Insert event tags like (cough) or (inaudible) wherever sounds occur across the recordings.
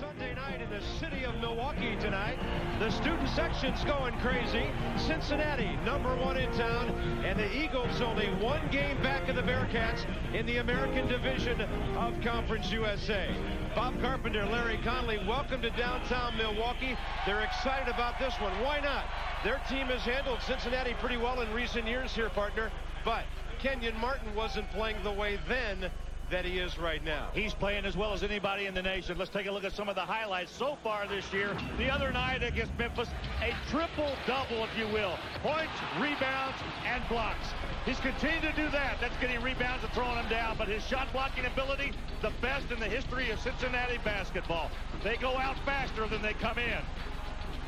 Sunday night in the city of Milwaukee tonight. The student section's going crazy. Cincinnati, number one in town, and the Eagles only one game back of the Bearcats in the American Division of Conference USA. Bob Carpenter, Larry Conley, welcome to downtown Milwaukee. They're excited about this one. Why not? Their team has handled Cincinnati pretty well in recent years here, partner, but Kenyon Martin wasn't playing the way then that he is right now. He's playing as well as anybody in the nation. Let's take a look at some of the highlights so far this year. The other night against Memphis, a triple-double, if you will. Points, rebounds, and blocks. He's continued to do that. That's getting rebounds and throwing them down. But his shot blocking ability, the best in the history of Cincinnati basketball. They go out faster than they come in.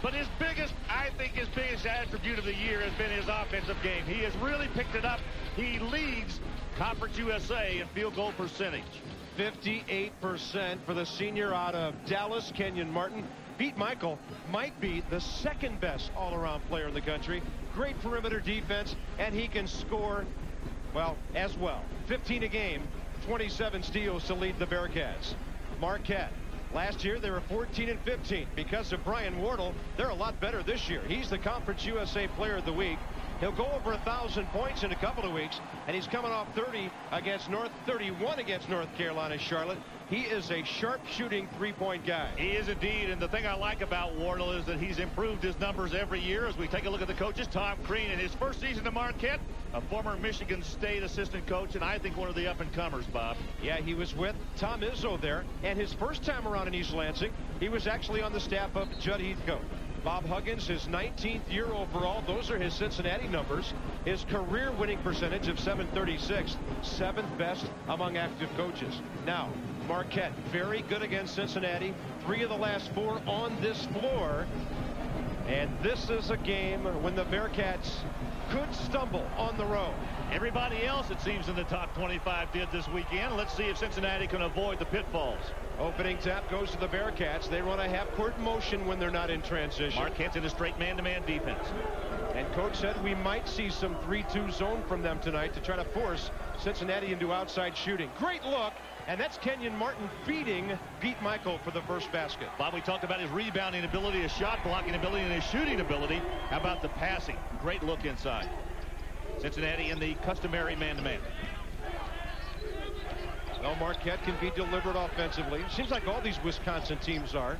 But his biggest, I think his biggest attribute of the year has been his offensive game. He has really picked it up. He leads Conference USA in field goal percentage. 58% for the senior out of Dallas, Kenyon Martin. Pete Mickeal might be the second best all-around player in the country. Great perimeter defense, and he can score, well, as well. 15 a game, 27 steals to lead the Bearcats. Marquette. Last year, they were 14 and 15. Because of Brian Wardle, they're a lot better this year. He's the Conference USA Player of the Week. He'll go over a thousand points in a couple of weeks, and he's coming off 30 against North, 31 against North Carolina Charlotte. He is a sharp-shooting three-point guy. He is indeed, and the thing I like about Wardle is that he's improved his numbers every year. As we take a look at the coaches, Tom Crean in his first season at Marquette, a former Michigan State assistant coach, and I think one of the up-and-comers, Bob. Yeah, he was with Tom Izzo there, and his first time around in East Lansing, he was actually on the staff of Judd Heathcote. Bob Huggins, his 19th year overall. Those are his Cincinnati numbers. His career winning percentage of 736, seventh best among active coaches. Now, Marquette, very good against Cincinnati. Three of the last four on this floor. And this is a game when the Bearcats could stumble on the road. Everybody else, it seems, in the top 25 did this weekend. Let's see if Cincinnati can avoid the pitfalls. Opening tap goes to the Bearcats. They run a half-court motion when they're not in transition. Marquette's in a straight man-to-man -man defense. And coach said we might see some 3-2 zone from them tonight to try to force Cincinnati into outside shooting. Great look. And that's Kenyon Martin beating Pete Mickeal for the first basket. Bob, we talked about his rebounding ability, his shot blocking ability, and his shooting ability. How about the passing? Great look inside. Cincinnati in the customary man-to-man. -man. Well, Marquette can be deliberate offensively. Seems like all these Wisconsin teams are.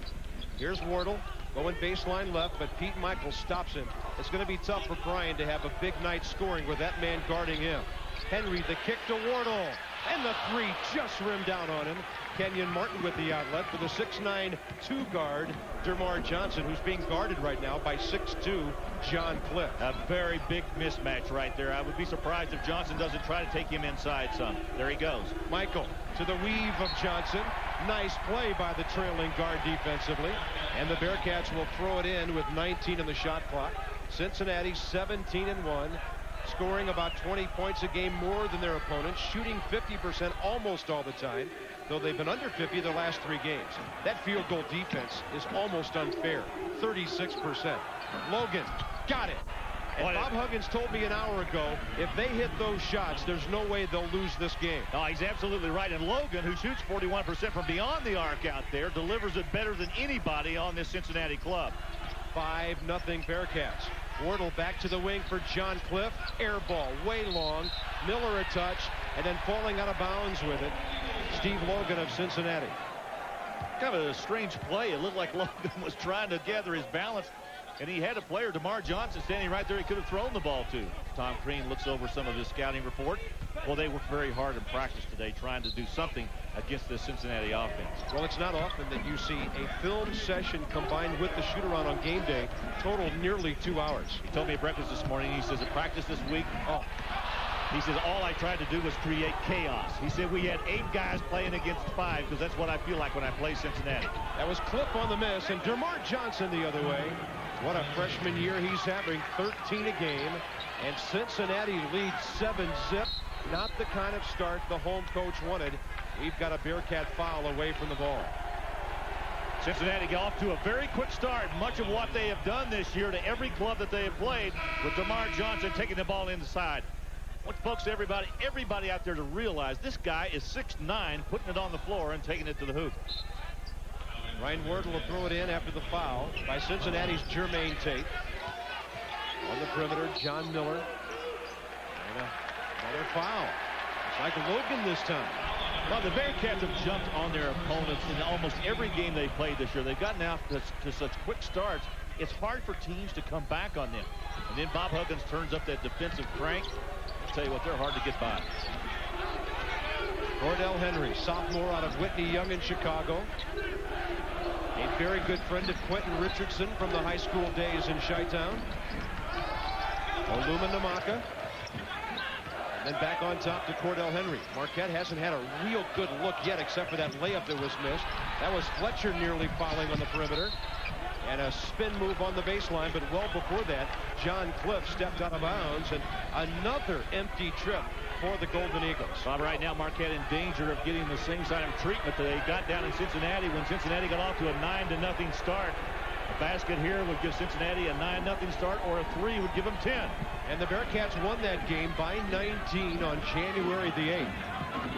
Here's Wardle going baseline left, but Pete Mickeal stops him. It's going to be tough for Brian to have a big night scoring with that man guarding him. Henry, the kick to Wardle. And the three just rimmed out on him. Kenyon Martin with the outlet for the 6'9", two-guard, DerMarr Johnson, who's being guarded right now by 6'2", John Cliff. A very big mismatch right there. I would be surprised if Johnson doesn't try to take him inside some. There he goes. Mickeal to the weave of Johnson. Nice play by the trailing guard defensively. And the Bearcats will throw it in with 19 on the shot clock. Cincinnati 17 and 1 scoring about 20 points a game more than their opponents, shooting 50% almost all the time, though they've been under 50 the last three games. That field goal defense is almost unfair, 36%. Logan got it. And Bob Huggins told me an hour ago, if they hit those shots, there's no way they'll lose this game. Oh, he's absolutely right. And Logan, who shoots 41% from beyond the arc out there, delivers it better than anybody on this Cincinnati club. 5 nothing Bearcats. Wardle back to the wing for John Cliff. Air ball, way long. Miller a touch, and then falling out of bounds with it. Steve Logan of Cincinnati. Kind of a strange play. It looked like Logan (laughs) was trying to gather his balance, and he had a player, DerMarr Johnson, standing right there he could have thrown the ball to. Tom Crean looks over some of his scouting report. Well, they worked very hard in practice today trying to do something against the Cincinnati offense. Well, it's not often that you see a film session combined with the shoot-around on game day total nearly two hours. He told me at breakfast this morning, he says, at practice this week, oh, he says, all I tried to do was create chaos. He said we had eight guys playing against five because that's what I feel like when I play Cincinnati. That was Cliff on the miss and DerMarr Johnson the other way. What a freshman year he's having, 13 a game. And Cincinnati leads 7-zip. Not the kind of start the home coach wanted. We've got a Bearcat foul away from the ball. Cincinnati got off to a very quick start. Much of what they have done this year to every club that they have played with DerMarr Johnson taking the ball inside. Want folks, everybody, everybody out there to realize this guy is 6'9", putting it on the floor and taking it to the hoop. Brian Wardle will throw it in after the foul by Cincinnati's Jermaine Tate. On the perimeter, John Miller. Another foul. It's like Logan this time. Well, the Bearcats have jumped on their opponents in almost every game they've played this year. They've gotten out to, to such quick starts, it's hard for teams to come back on them. And then Bob Huggins turns up that defensive crank. I'll tell you what, they're hard to get by. Cordell Henry, sophomore out of Whitney Young in Chicago. A very good friend of Quentin Richardson from the high school days in Chi-Town. Oluoma Nnamaka. And then back on top to Cordell Henry. Marquette hasn't had a real good look yet except for that layup that was missed. That was Fletcher nearly fouling on the perimeter. And a spin move on the baseline, but well before that, John Cliff stepped out of bounds, and another empty trip for the Golden Eagles. Bob, right now Marquette in danger of getting the same side of treatment that they got down in Cincinnati when Cincinnati got off to a 9 to nothing start. A basket here would give Cincinnati a 9 nothing start, or a three would give them 10. And the Bearcats won that game by 19 on January the 8th.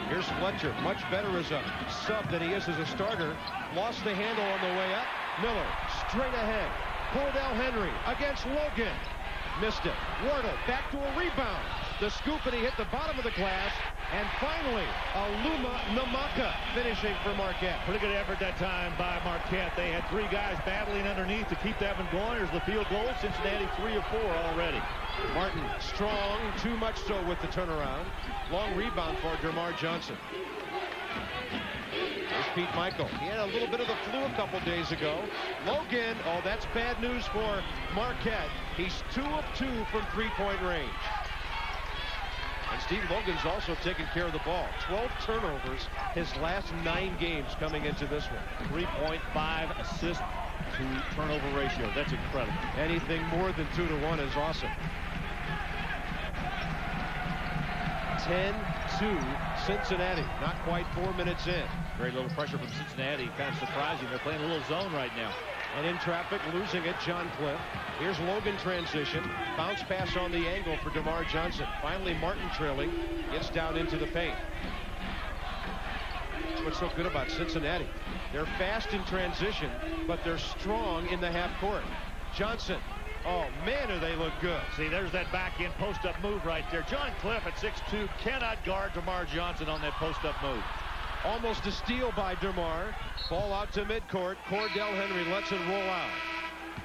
Here's Fletcher, much better as a sub than he is as a starter. Lost the handle on the way up. Miller straight ahead. Cordell Henry against Logan. Missed it. Wardle back to a rebound. The scoop and he hit the bottom of the glass. And finally, Oluoma Nnamaka finishing for Marquette. Pretty good effort that time by Marquette. They had three guys battling underneath to keep that one going. There's the field goal. Cincinnati three or four already. Martin strong, too much so with the turnaround. Long rebound for DerMarr Johnson. There's Pete Mickeal. He had a little bit of the flu a couple days ago. Logan, oh, that's bad news for Marquette. He's two of two from three-point range. And Steve Logan's also taken care of the ball. 12 turnovers his last nine games coming into this one. 3.5 assist to turnover ratio. That's incredible. Anything more than two to one is awesome. 10-2 Cincinnati. Not quite four minutes in. Very little pressure from Cincinnati. Kind of surprising. They're playing a little zone right now. And in traffic, losing it, John Cliff. Here's Logan transition. Bounce pass on the angle for DerMarr Johnson. Finally, Martin trailing. Gets down into the paint. That's what's so good about Cincinnati. They're fast in transition, but they're strong in the half court. Johnson. Oh, man, do they look good. See, there's that back end post-up move right there. John Cliff at 6'2 cannot guard DerMarr Johnson on that post-up move. Almost a steal by DerMarr. Ball out to midcourt. Cordell Henry lets it roll out.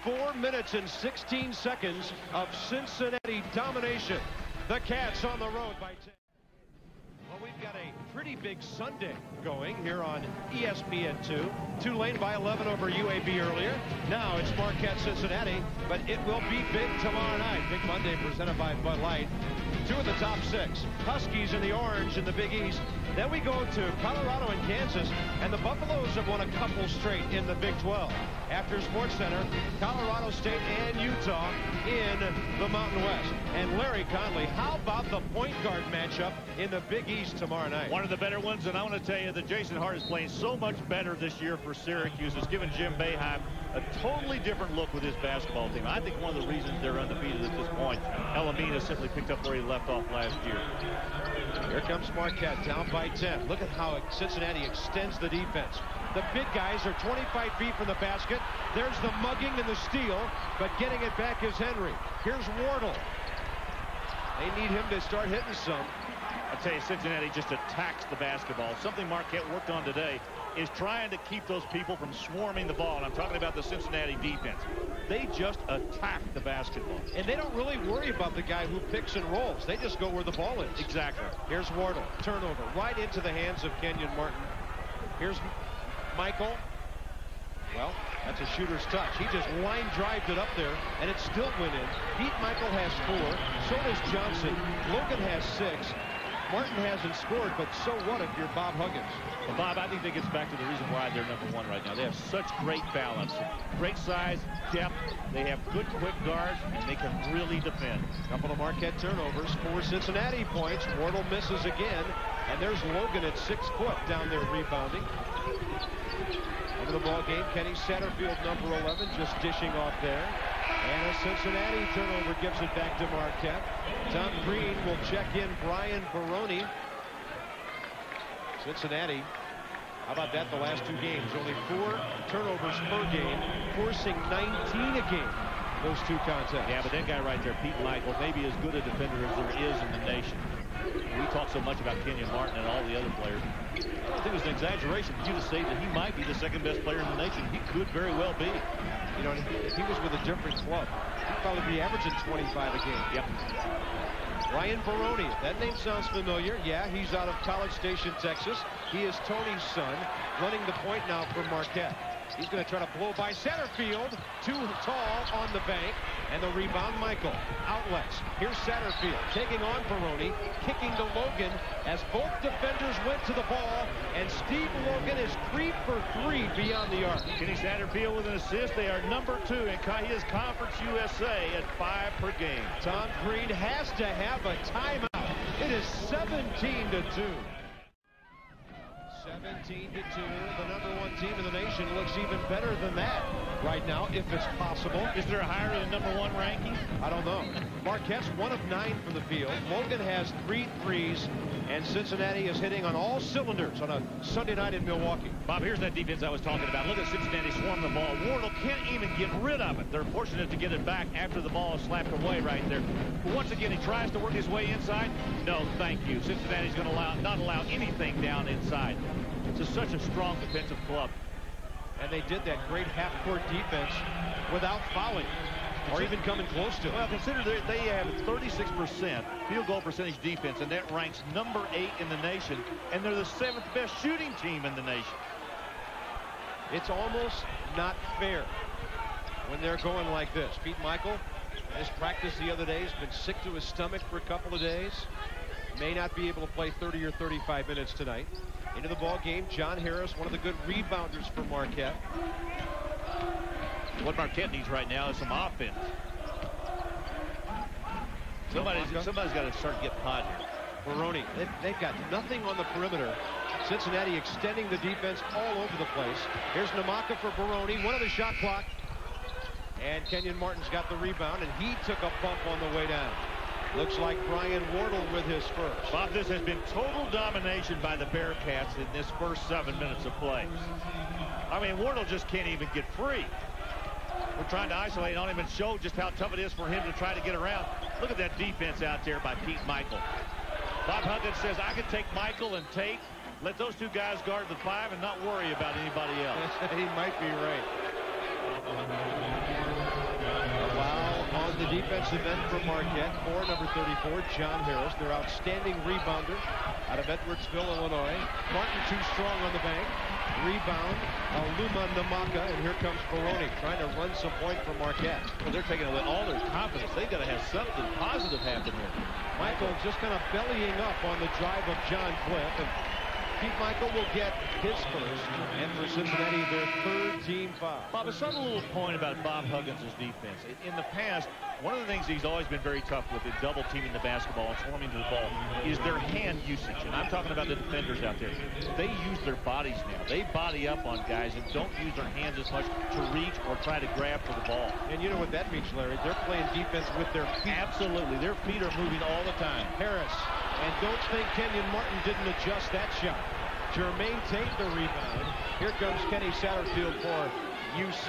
Four minutes and 16 seconds of Cincinnati domination. The Cats on the road by pretty big Sunday going here on ESPN2. Tulane by 11 over UAB earlier. Now it's Marquette Cincinnati, but it will be big tomorrow night. Big Monday presented by Bud Light. Two of the top six. Huskies in the orange in the Big East. Then we go to Colorado and Kansas, and the Buffaloes have won a couple straight in the Big 12. After Sports Center, Colorado State and Utah in the Mountain West. And Larry Conley, how about the point guard matchup in the Big East tomorrow night? One of the better ones, and I want to tell you that Jason Hart is playing so much better this year for Syracuse. It's given Jim Boeheim a totally different look with his basketball team. I think one of the reasons they're undefeated at this point, Elamina simply picked up where he left off last year. Here comes Marquette down by 10. Look at how Cincinnati extends the defense. The big guys are 25 feet from the basket. There's the mugging and the steal, but getting it back is Henry. Here's Wardle. They need him to start hitting some. I tell you, Cincinnati just attacks the basketball. Something Marquette worked on today is trying to keep those people from swarming the ball. And I'm talking about the Cincinnati defense. They just attack the basketball. And they don't really worry about the guy who picks and rolls. They just go where the ball is. Exactly. Here's Wardle. Turnover right into the hands of Kenyon Martin. Here's Mickeal. Well, that's a shooter's touch. He just line drived it up there, and it still went in. Pete Mickeal has four. So does Johnson. Logan has six. Martin hasn't scored, but so what if you're Bob Huggins? Well, Bob, I think that gets back to the reason why they're number one right now. They have such great balance, great size, depth. They have good quick guards, and they can really defend. Couple of Marquette turnovers, four Cincinnati points. Wardle misses again, and there's Logan at six foot down there rebounding. Over the ball game, Kenny Satterfield, number 11, just dishing off there. And a Cincinnati turnover gives it back to Marquette. Tom Crean will check in Brian Barone. Cincinnati How about that the last two games? Only four turnovers per game, forcing 19 a game. Those two contests. Yeah, but that guy right there, Pete Mickeal, maybe as good a defender as there is in the nation. We talk so much about Kenyon Martin and all the other players. I think it was an exaggeration for you to say that he might be the second best player in the nation. He could very well be. You know, if he was with a different club, he'd probably be averaging 25 a game. Yep. Brian Barone, that name sounds familiar. Yeah, he's out of College Station, Texas. He is Tony's son, running the point now for Marquette. He's going to try to blow by center field. Too tall on the bank. And the rebound, Mickeal. Outlets. Here's Satterfield taking on Barone, kicking to Logan as both defenders went to the ball. And Steve Logan is three for three beyond the arc. Kenny Satterfield with an assist. They are number two in his Conference USA at five per game. Tom Crean has to have a timeout. It is 17 to 2. 17 to 2. The number one team in the nation looks even better than that right now, if it's possible. Is there a higher than number one ranking? I don't know. Marquette's one of nine from the field. Logan has three threes, and Cincinnati is hitting on all cylinders on a Sunday night in Milwaukee. Bob, here's that defense I was talking about. Look at Cincinnati swarm the ball. Wardle can't even get rid of it. They're fortunate to get it back after the ball is slapped away right there. But once again, he tries to work his way inside. No, thank you. Cincinnati's going to allow not allow anything down inside. It's a, such a strong defensive club. And they did that great half-court defense without fouling or even coming close to it. Well, consider they, they have 36% field goal percentage defense, and that ranks number eight in the nation, and they're the seventh best shooting team in the nation. It's almost not fair when they're going like this. Pete Mickeal has practiced the other day. He's been sick to his stomach for a couple of days. May not be able to play 30 or 35 minutes tonight. Into the ball game, John Harris, one of the good rebounders for Marquette. What Marquette needs right now is some offense. Somebody's, somebody's got to start getting hot here. Barone, they've, they've got nothing on the perimeter. Cincinnati extending the defense all over the place. Here's Nnamaka for Barone, one of the shot clock. And Kenyon Martin's got the rebound, and he took a bump on the way down. Looks like Brian Wardle with his first. Bob, this has been total domination by the Bearcats in this first seven minutes of play. I mean, Wardle just can't even get free. We're trying to isolate on him and show just how tough it is for him to try to get around. Look at that defense out there by Pete Mickeal. Bob Huggins says, I can take Mickeal and Tate, let those two guys guard the five and not worry about anybody else. (laughs) he might be right on the defensive end for Marquette for number 34, John Harris, their outstanding rebounder out of Edwardsville, Illinois. Martin too strong on the bank. Rebound, Oluoma Nnamaka, and here comes Barone trying to run some point for Marquette. Well, they're taking away all their confidence. They've got to have something positive happen here. Mickeal just kind of bellying up on the drive of John Cliff, and Pete Mickeal will get his first, and for Cincinnati, their third team foul. Bob, a subtle little point about Bob Huggins' defense. In the past, one of the things he's always been very tough with in double teaming the basketball and swarming to the ball is their hand usage. And I'm talking about the defenders out there. They use their bodies now. They body up on guys and don't use their hands as much to reach or try to grab for the ball. And you know what that means, Larry? They're playing defense with their feet. Absolutely. Their feet are moving all the time. Harris. And don't think Kenyon Martin didn't adjust that shot. Jermaine Tate the rebound. Here comes Kenny Satterfield for UC.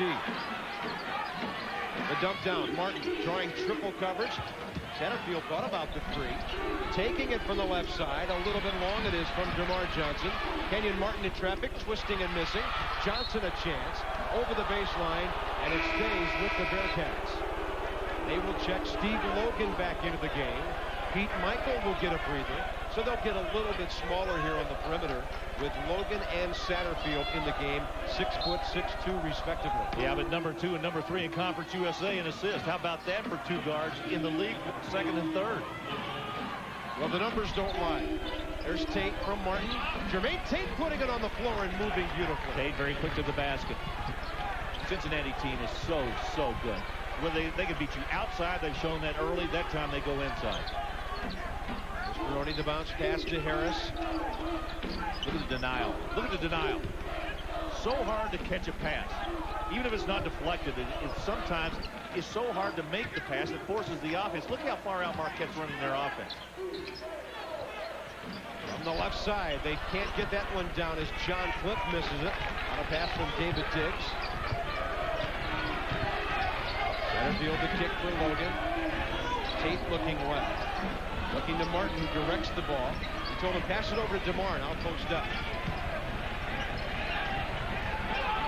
The dump down. Martin drawing triple coverage. Satterfield thought about the three. Taking it from the left side. A little bit long it is from DerMarr Johnson. Kenyon Martin in traffic, twisting and missing. Johnson a chance. Over the baseline, and it stays with the Bearcats. They will check Steve Logan back into the game. Pete Mickeal will get a breather. So they'll get a little bit smaller here on the perimeter with Logan and Satterfield in the game, six foot, six two, respectively. Yeah, but number two and number three in Conference USA in assists. How about that for two guards in the league, second and third? Well, the numbers don't lie. There's Tate from Martin. Jermaine Tate putting it on the floor and moving beautifully. Tate very quick to the basket. Cincinnati team is so, so good. Well, they, they can beat you outside. They've shown that early. That time they go inside. Barone the bounce pass to Harris. Look at the denial. Look at the denial. So hard to catch a pass. Even if it's not deflected, it, it sometimes is so hard to make the pass. It forces the offense. Look how far out Marquette's running their offense. From the left side, they can't get that one down as John Cliff misses it. On a pass from David Diggs. Satterfield the kick for Logan. Tate looking left. Looking to Martin, who directs the ball. He told him, pass it over to DerMarr, and I'll post up.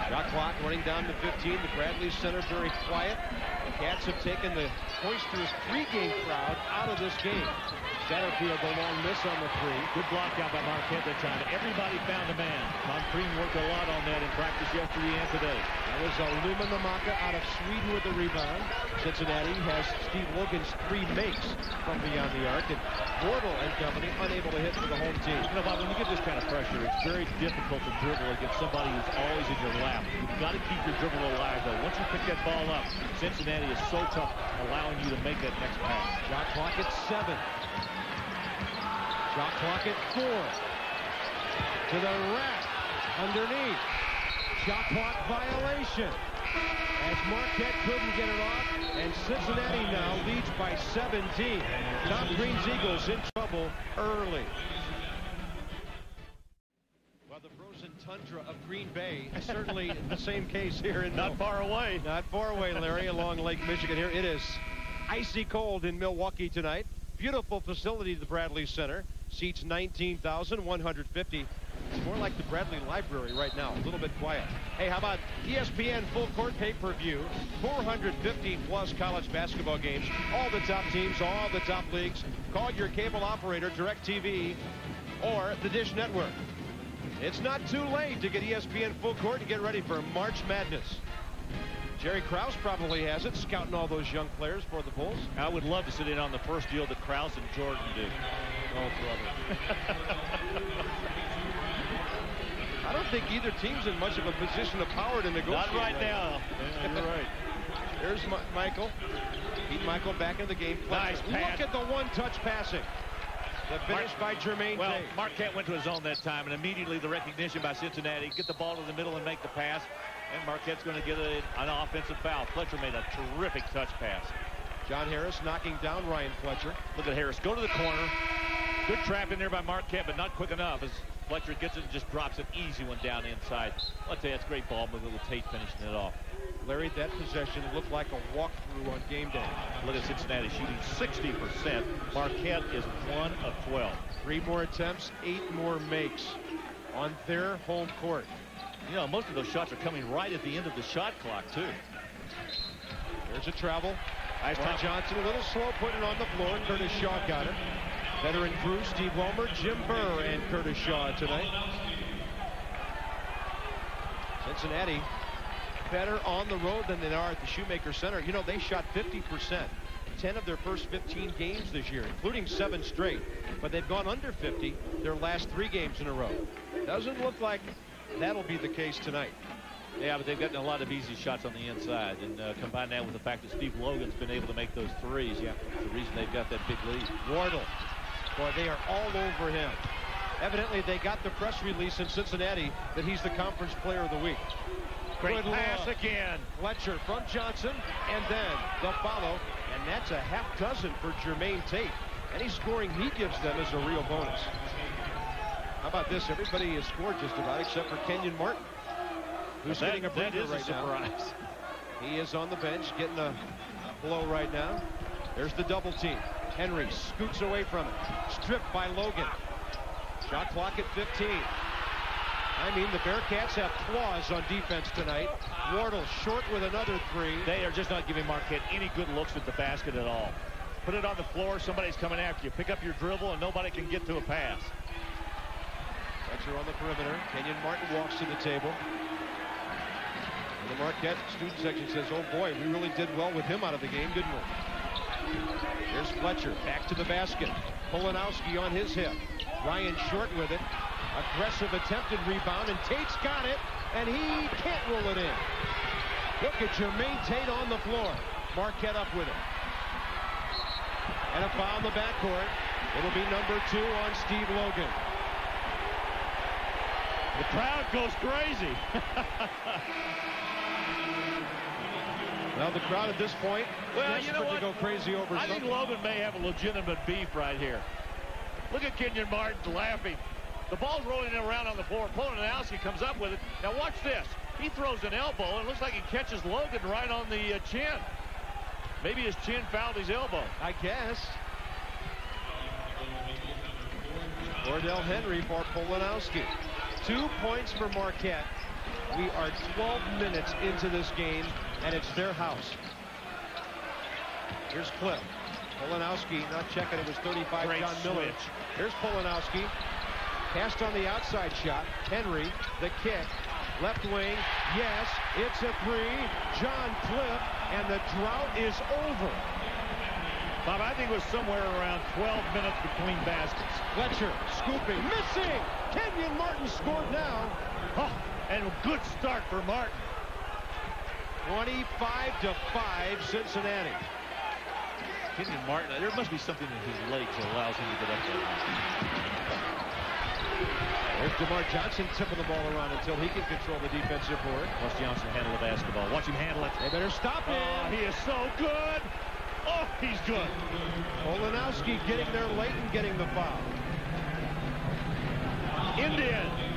Shot clock running down to 15. The Bradley Center very quiet. The Cats have taken the Oysters pregame crowd out of this game. Satterfield, the long miss on the three. Good block out by Marquette that time. Everybody found a man. Tom Crean worked a lot on that in practice yesterday and today. That was uh, Lumanamaka out of Sweden with the rebound. Cincinnati has Steve Logan's three makes from beyond the arc. And Wardle and company unable to hit for the home team. You know, Bob, when you get this kind of pressure, it's very difficult to dribble against somebody who's always in your lap. You've got to keep your dribble alive, though. Once you pick that ball up, Cincinnati is so tough allowing you to make that next pass. Shot clock at seven. Shot clock at four. To the rack. Underneath. Shot clock violation. As Marquette couldn't get it off. And Cincinnati now leads by 17. Tom Crean's Eagles in trouble early. Well, the frozen tundra of Green Bay is certainly the same case here in Not far away. Not far away, Larry, along Lake Michigan here. It is icy cold in Milwaukee tonight. Beautiful facility, the Bradley Center. Seats 19,150. It's more like the Bradley Library right now, a little bit quiet. Hey, how about ESPN Full Court Pay-Per-View? 450 plus college basketball games. All the top teams, all the top leagues. Call your cable operator, DirecTV, or the Dish Network. It's not too late to get ESPN Full Court and get ready for March Madness. Jerry Krause probably has it, scouting all those young players for the Bulls. I would love to sit in on the first deal that Krause and Jordan do. Oh, brother. I don't think either team's in much of a position of power to negotiate. Not right now. Yeah, you're right. There's Ma Mickeal. Pete Mickeal back in the game. Nice pass. Look at the one-touch passing. The finish by Jermaine Well, Tate. Marquette went to his zone that time, and immediately the recognition by Cincinnati. Get the ball to the middle and make the pass. And Marquette's going to get a, an offensive foul. Fletcher made a terrific touch pass. John Harris knocking down Ryan Fletcher. Look at Harris. Go to the corner. Good trap in there by Marquette, but not quick enough as Fletcher gets it and just drops an easy one down inside. Let's say that's great ball movement with Tate finishing it off. Larry, that possession looked like a walkthrough on game day. Look at Cincinnati shooting 60%. Marquette is 1 of 12. Three more attempts, eight more makes on their home court. You know, most of those shots are coming right at the end of the shot clock, too. There's a travel. Nice. Johnson a little slow putting it on the floor. Curtis Shaw got it. Veteran crew, Steve Wilmer, Jim Burr, and Curtis Shaw tonight. Cincinnati better on the road than they are at the Shoemaker Center. You know, they shot 50%. 10 of their first 15 games this year, including seven straight. But they've gone under 50 their last three games in a row. Doesn't look like that'll be the case tonight. Yeah, but they've gotten a lot of easy shots on the inside. And uh, combine that with the fact that Steve Logan's been able to make those threes. Yeah, the reason they've got that big lead. Wardle. Boy, they are all over him. Evidently, they got the press release in Cincinnati that he's the conference player of the week. Great Good pass look. again. Fletcher from Johnson, and then the follow, and that's a half dozen for Jermaine Tate. Any scoring he gives them is a real bonus. How about this? Everybody has scored just about except for Kenyon Martin, who's That- getting a that breather is a right now. surprise. He is on the bench getting a blow right now. There's the double team. Henry scoots away from it. Stripped by Logan. Shot clock at 15. I mean, the Bearcats have claws on defense tonight. Wardle short with another three. They are just not giving Marquette any good looks at the basket at all. Put it on the floor, somebody's coming after you. Pick up your dribble, and nobody can get to a pass. Fletcher on the perimeter. Kenyon Martin walks to the table. And the Marquette student section says, oh boy, we really did well with him out of the game, didn't we? Here's Fletcher back to the basket. Polanowski on his hip. Ryan short with it. Aggressive attempted rebound, and Tate's got it, and he can't roll it in. Look at Jermaine Tate on the floor. Marquette up with it. And a foul in the backcourt. It'll be number two on Steve Logan. The crowd goes crazy. (laughs) Well, the crowd at this point Well, you know what? to go crazy over I think something. Logan may have a legitimate beef right here. Look at Kenyon Martin laughing. The ball's rolling around on the floor. Polanowski comes up with it. Now watch this. He throws an elbow. It looks like he catches Logan right on the uh, chin. Maybe his chin fouled his elbow. I guess. Cordell Henry for Polanowski. Two points for Marquette. We are 12 minutes into this game, and it's their house. Here's Cliff. Polanowski not checking. It was 35 Great John Miller. switch. Here's Polanowski. Cast on the outside shot. Henry, the kick. Left wing. Yes, it's a three. John Cliff, and the drought is over. Bob, I think it was somewhere around 12 minutes between baskets. Fletcher scooping, missing. Kenyon Martin scored now. Oh, and a good start for Martin. 25 to 5 Cincinnati. Kenyon Martin, there must be something in his legs that allows him to get up there. There's DerMarr Johnson tipping the ball around until he can control the defensive board. Watch Johnson handle the basketball. Watch him handle it. They better stop Oh, him. he is so good. Oh, he's good. Olenowski getting there late and getting the foul. Indian.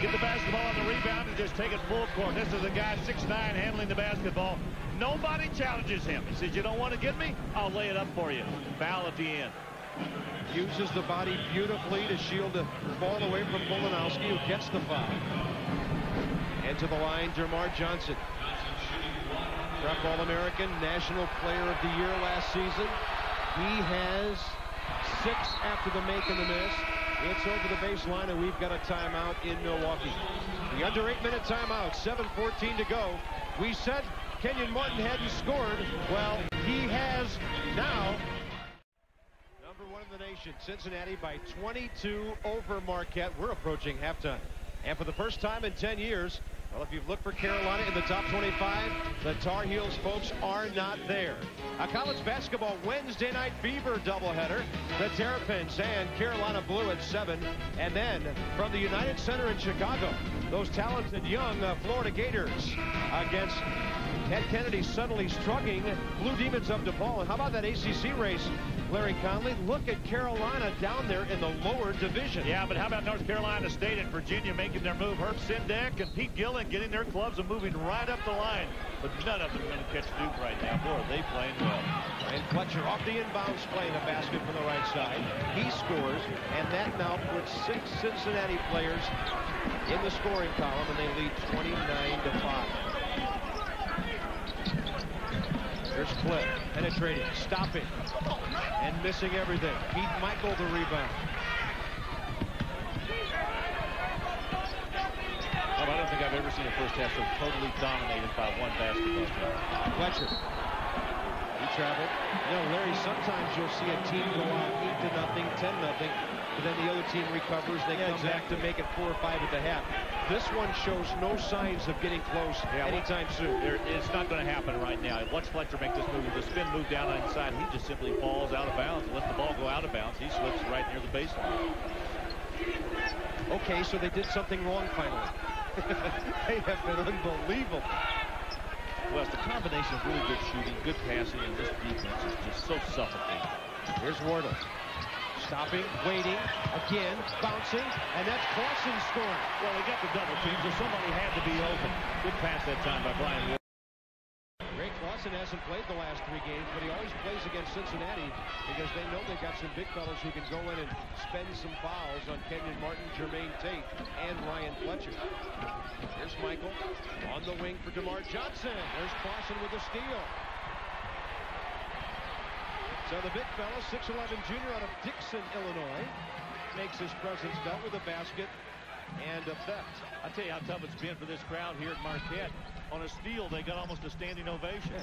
Get the basketball on the rebound and just take it full court. This is a guy 6'9 handling the basketball. Nobody challenges him. He says, you don't want to get me? I'll lay it up for you. Foul at the end. Uses the body beautifully to shield the ball away from Polanowski, who gets the foul. And to the line, DerMarr Johnson. Prep All-American, National Player of the Year last season. He has six after the make and the miss. It's over the baseline, and we've got a timeout in Milwaukee. The under eight-minute timeout, 7.14 to go. We said Kenyon Martin hadn't scored. Well, he has now. Number one in the nation, Cincinnati by 22 over Marquette. We're approaching halftime. And for the first time in 10 years, well, if you've looked for Carolina in the top 25, the Tar Heels folks are not there. A college basketball Wednesday night fever doubleheader. The Terrapins and Carolina Blue at 7. And then from the United Center in Chicago, those talented young uh, Florida Gators against Pat Kennedy suddenly struggling Blue Demons of DePaul. And how about that ACC race, Larry Conley? Look at Carolina down there in the lower division. Yeah, but how about North Carolina State and Virginia making their move? Herb Sendek and Pete Gillen getting their clubs and moving right up the line. But none of them are going to catch Duke right now. Boy, are they playing well. And Fletcher off the inbounds play in a basket from the right side. He scores, and that now puts six Cincinnati players in the scoring column, and they lead 29 to 5. There's Cliff penetrating, stopping, and missing everything. Pete Mickeal the rebound. Well, I don't think I've ever seen a first half so totally dominated by one basketball team. Fletcher. He traveled. You know, Larry, sometimes you'll see a team go out 8 to nothing, 10 nothing, but then the other team recovers. They Yeah, come back to make it 4 or 5 at the half. This one shows no signs of getting close Yeah, well, anytime soon. There, it's not going to happen right now. Watch Fletcher make this move. The spin move down inside. He just simply falls out of bounds and lets the ball go out of bounds. He slips right near the baseline. Okay, so they did something wrong finally. (laughs) they have been unbelievable. Well, it's the combination of really good shooting, good passing, and this defense is just so suffocating. Here's Wardle. Stopping, waiting, again, bouncing, and that's Clausen scoring. Well, they got the double team, so somebody had to be open. Good pass that time by Brian Ward. Ray Clausen hasn't played the last three games, but he always plays against Cincinnati because they know they've got some big fellows who can go in and spend some fouls on Kenyon Martin, Jermaine Tate, and Ryan Fletcher. Here's Mickeal on the wing for DerMarr Johnson. There's Clausen with a steal. So the big fella, 6'11 junior out of Dixon, Illinois, makes his presence felt with a basket and a theft. I'll tell you how tough it's been for this crowd here at Marquette. On a steal, they got almost a standing ovation.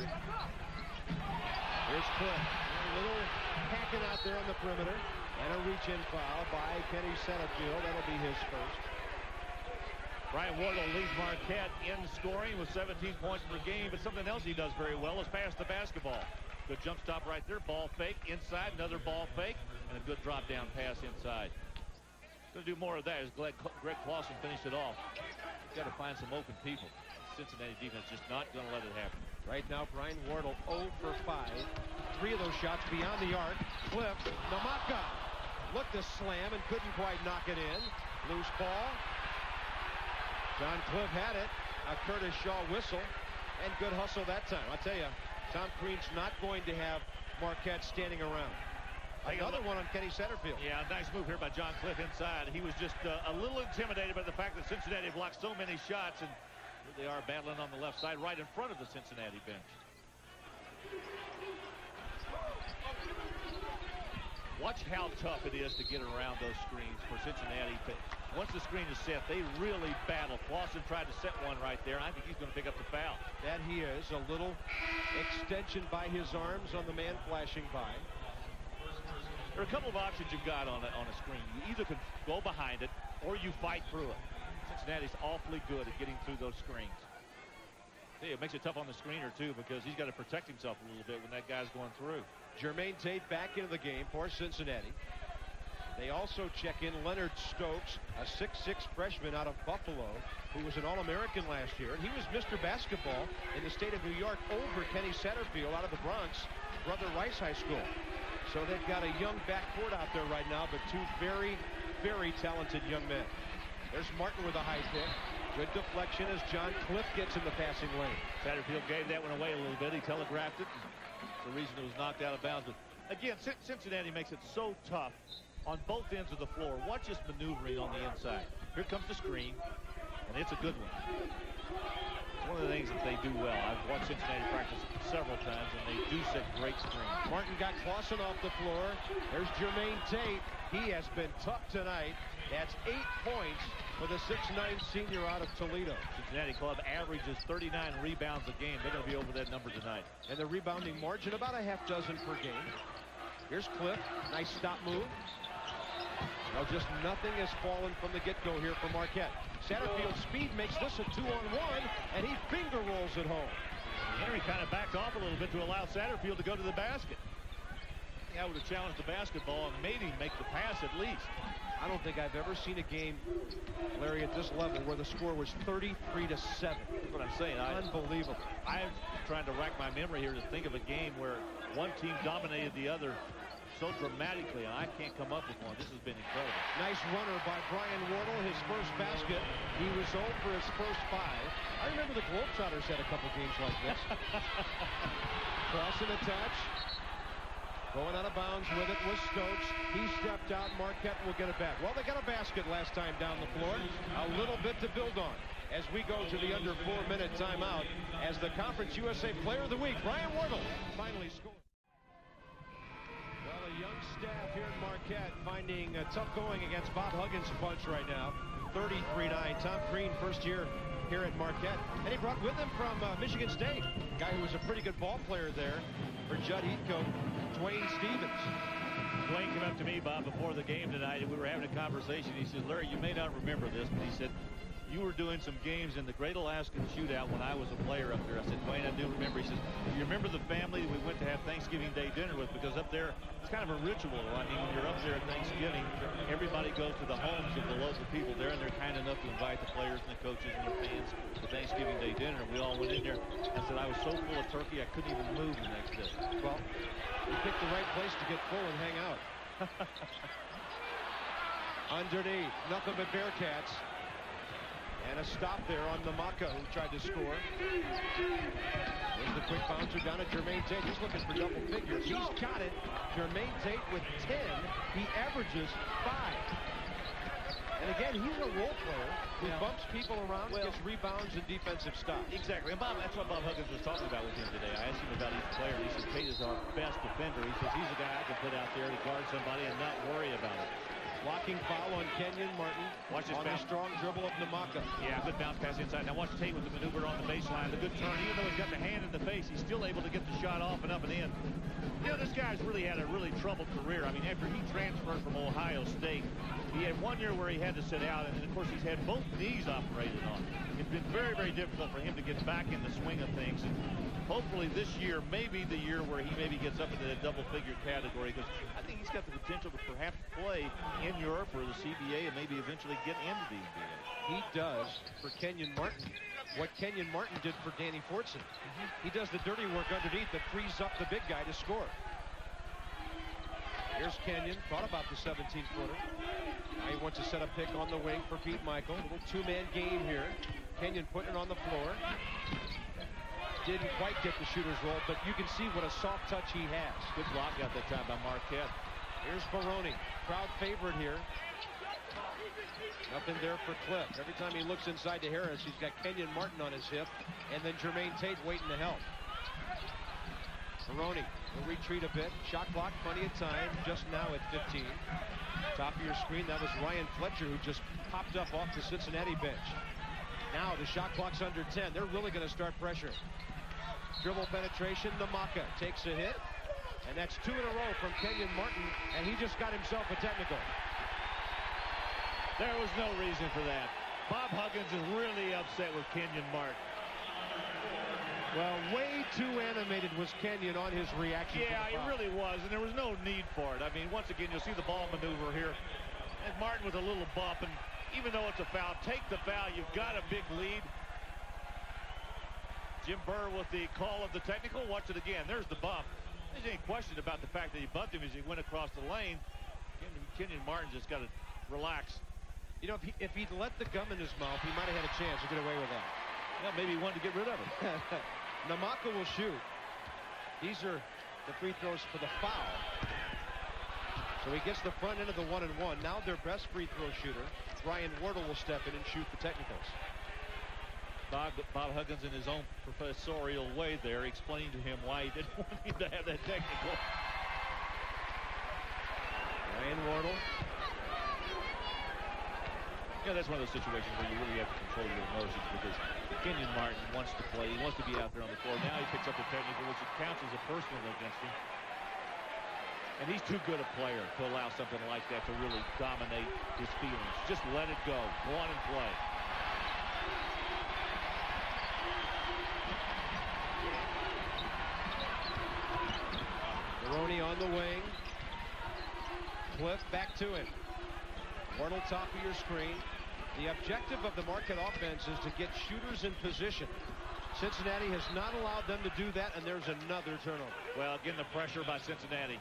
Here's Cliff. A little hacking out there on the perimeter. And a reach-in foul by Kenny Satterfield. That'll be his first. Brian Wardle leads Marquette in scoring with 17 points per game, but something else he does very well is pass the basketball. Good jump stop right there, ball fake inside, another ball fake, and a good drop down pass inside. Going to do more of that as Greg, Greg Clausen finished it off. Got to find some open people. Cincinnati defense just not going to let it happen. Right now, Brian Wardle 0 for 5. Three of those shots beyond the arc. Cliff, Nnamaka looked to slam and couldn't quite knock it in. Loose ball. John Cliff had it. A Curtis Shaw whistle. And good hustle that time. I'll tell you, Tom Crean's not going to have Marquette standing around. Another one on Kenny Satterfield. Yeah, nice move here by John Cliff inside. He was just uh, a little intimidated by the fact that Cincinnati blocked so many shots, and they are battling on the left side right in front of the Cincinnati bench. Watch how tough it is to get around those screens for Cincinnati. Once the screen is set, they really battle. Clausen tried to set one right there. I think he's going to pick up the foul. That he is. A little extension by his arms on the man flashing by. There are a couple of options you've got on a, on a screen. You either can go behind it or you fight through it. Cincinnati's awfully good at getting through those screens. See, it makes it tough on the screener, too, because he's got to protect himself a little bit when that guy's going through. Jermaine Tate back into the game for Cincinnati. They also check in Leonard Stokes, a 6'6 freshman out of Buffalo, who was an All-American last year. And he was Mr. Basketball in the state of New York over Kenny Satterfield out of the Bronx, Brother Rice High School. So they've got a young backcourt out there right now, but two very, very talented young men. There's Martin with a high pick. Good deflection as John Cliff gets in the passing lane. Satterfield gave that one away a little bit. He telegraphed it. The reason it was knocked out of bounds. But again, Cincinnati makes it so tough on both ends of the floor. Watch this maneuvering on the inside. Here comes the screen, and it's a good one It's one of the things that they do well. I've watched Cincinnati practice several times, and they do set great screens. Martin got Clausen off the floor. There's Jermaine Tate. He has been tough tonight. That's eight points for the 6'9 senior out of Toledo. Cincinnati club averages 39 rebounds a game. They're going to be over that number tonight. And the rebounding margin, about a half dozen per game. Here's Cliff. Nice stop move. Now just nothing has fallen from the get-go here for Marquette. Satterfield's speed makes this a two-on-one, and he finger rolls it home. Henry kind of backed off a little bit to allow Satterfield to go to the basket. I would have challenged the basketball and made him make the pass at least. I don't think I've ever seen a game, Larry, at this level where the score was 33 to 7. That's what I'm saying. Unbelievable. I, I'm trying to rack my memory here to think of a game where one team dominated the other so dramatically, and I can't come up with one. This has been incredible. Nice runner by Brian Wardle, his first basket. He was old for his first five. I remember the Globetrotters had a couple games like this. (laughs) Crossing a touch. Going out of bounds with it was Stokes. He stepped out. Marquette will get it back. Well, they got a basket last time down the floor. A little bit to build on as we go to the under four-minute timeout as the Conference USA Player of the Week, Brian Wardle, finally scores Well, a young staff here at Marquette finding a tough going against Bob Huggins' bunch right now. 33-9. Tom Crean, first year here at Marquette. And he brought with him from uh, Michigan State, guy who was a pretty good ball player there for Judd Heathcote, Dwayne Stephens. Dwayne came up to me, Bob, before the game tonight, and we were having a conversation. He said, Larry, you may not remember this, but he said, you were doing some games in the Great Alaskan Shootout when I was a player up there. I said, Dwayne, I do remember. He says, you remember the family we went to have Thanksgiving Day dinner with? Because up there, it's kind of a ritual. I mean, when you're up there at Thanksgiving, everybody goes to the homes of the local people there, and they're kind enough to invite the players and the coaches and their fans to Thanksgiving Day dinner. And we all went in there. I said, I was so full of turkey, I couldn't even move the next day. Well, you picked the right place to get full and hang out. (laughs) Underneath, nothing but Bearcats. And a stop there on Nnamaka, who tried to score. There's the quick bouncer down at Jermaine Tate. He's looking for double figures. He's got it. Jermaine Tate with 10. He averages 5. And again, he's a role player who yeah. bumps people around, well, gets rebounds and defensive stops. Exactly. And Bob, that's what Bob Huggins was talking about with him today. I asked him about each player. He says Tate is our best defender. He says he's a guy I can put out there to guard somebody and not worry about it. Blocking foul on Kenyon Martin. Watch on bounce. the strong dribble of Nnamaka. Yeah, good bounce pass inside. Now watch Tate with the maneuver on the baseline. The good turn. Even though he's got the hand in the face, he's still able to get the shot off and up and in. You know, this guy's really had a really troubled career. I mean, after he transferred from Ohio State, he had one year where he had to sit out, and of course he's had both knees operated on. It's been very, very difficult for him to get back in the swing of things. And hopefully this year may be the year where he maybe gets up into the double-figure category because I think he's got the potential to perhaps play in Europe or the CBA and maybe eventually get into the NBA. He does for Kenyon Martin what Kenyon Martin did for Danny Fortson. Mm -hmm. He does the dirty work underneath that frees up the big guy to score. Here's Kenyon, thought about the 17-footer. Now he wants to set a pick on the wing for Pete Mickeal. Little two-man game here. Kenyon putting it on the floor. Didn't quite get the shooter's roll, but you can see what a soft touch he has. Good block out that time by Marquette. Here's Barone, crowd favorite here. Nothing there for Cliff. Every time he looks inside to Harris, he's got Kenyon Martin on his hip, and then Jermaine Tate waiting to help. Barone will retreat a bit. Shot clock, plenty of time. Just now at 15. Top of your screen, that was Ryan Fletcher who just popped up off the Cincinnati bench. Now the shot clock's under 10. They're really going to start pressure. Dribble penetration, Nnamaka takes a hit. And that's two in a row from Kenyon Martin, and he just got himself a technical. There was no reason for that. Bob Huggins is really upset with Kenyon Martin. Well, way too animated was Kenyon on his reaction. Yeah, he really was, and there was no need for it. I mean, once again, you'll see the ball maneuver here. And Martin with a little bump, and even though it's a foul, take the foul. You've got a big lead. Jim Burr with the call of the technical. Watch it again. There's the bump. There's any question about the fact that he bumped him as he went across the lane. Kenyon Martin just got to relax. You know, if, he, if he'd let the gum in his mouth, he might have had a chance to get away with that. Well, maybe he wanted to get rid of it. (laughs) Nnamaka will shoot. These are the free throws for the foul. So he gets the front end of the one and one. Now their best free throw shooter, Brian Wardle, will step in and shoot the technicals. Bob, Bob Huggins in his own professorial way there explained to him why he didn't (laughs) want him to have that technical. Brian Wardle. Yeah, that's one of those situations where you really have to control your emotions because Kenyon Martin wants to play. He wants to be out there on the floor. Now he picks up the technical, which counts as a personal against him. And he's too good a player to allow something like that to really dominate his feelings. Just let it go. Go on and play. Barone on the wing. Cliff back to him. Wardle top of your screen. The objective of the Marquette offense is to get shooters in position. Cincinnati has not allowed them to do that, and there's another turnover. Well, again, the pressure by Cincinnati.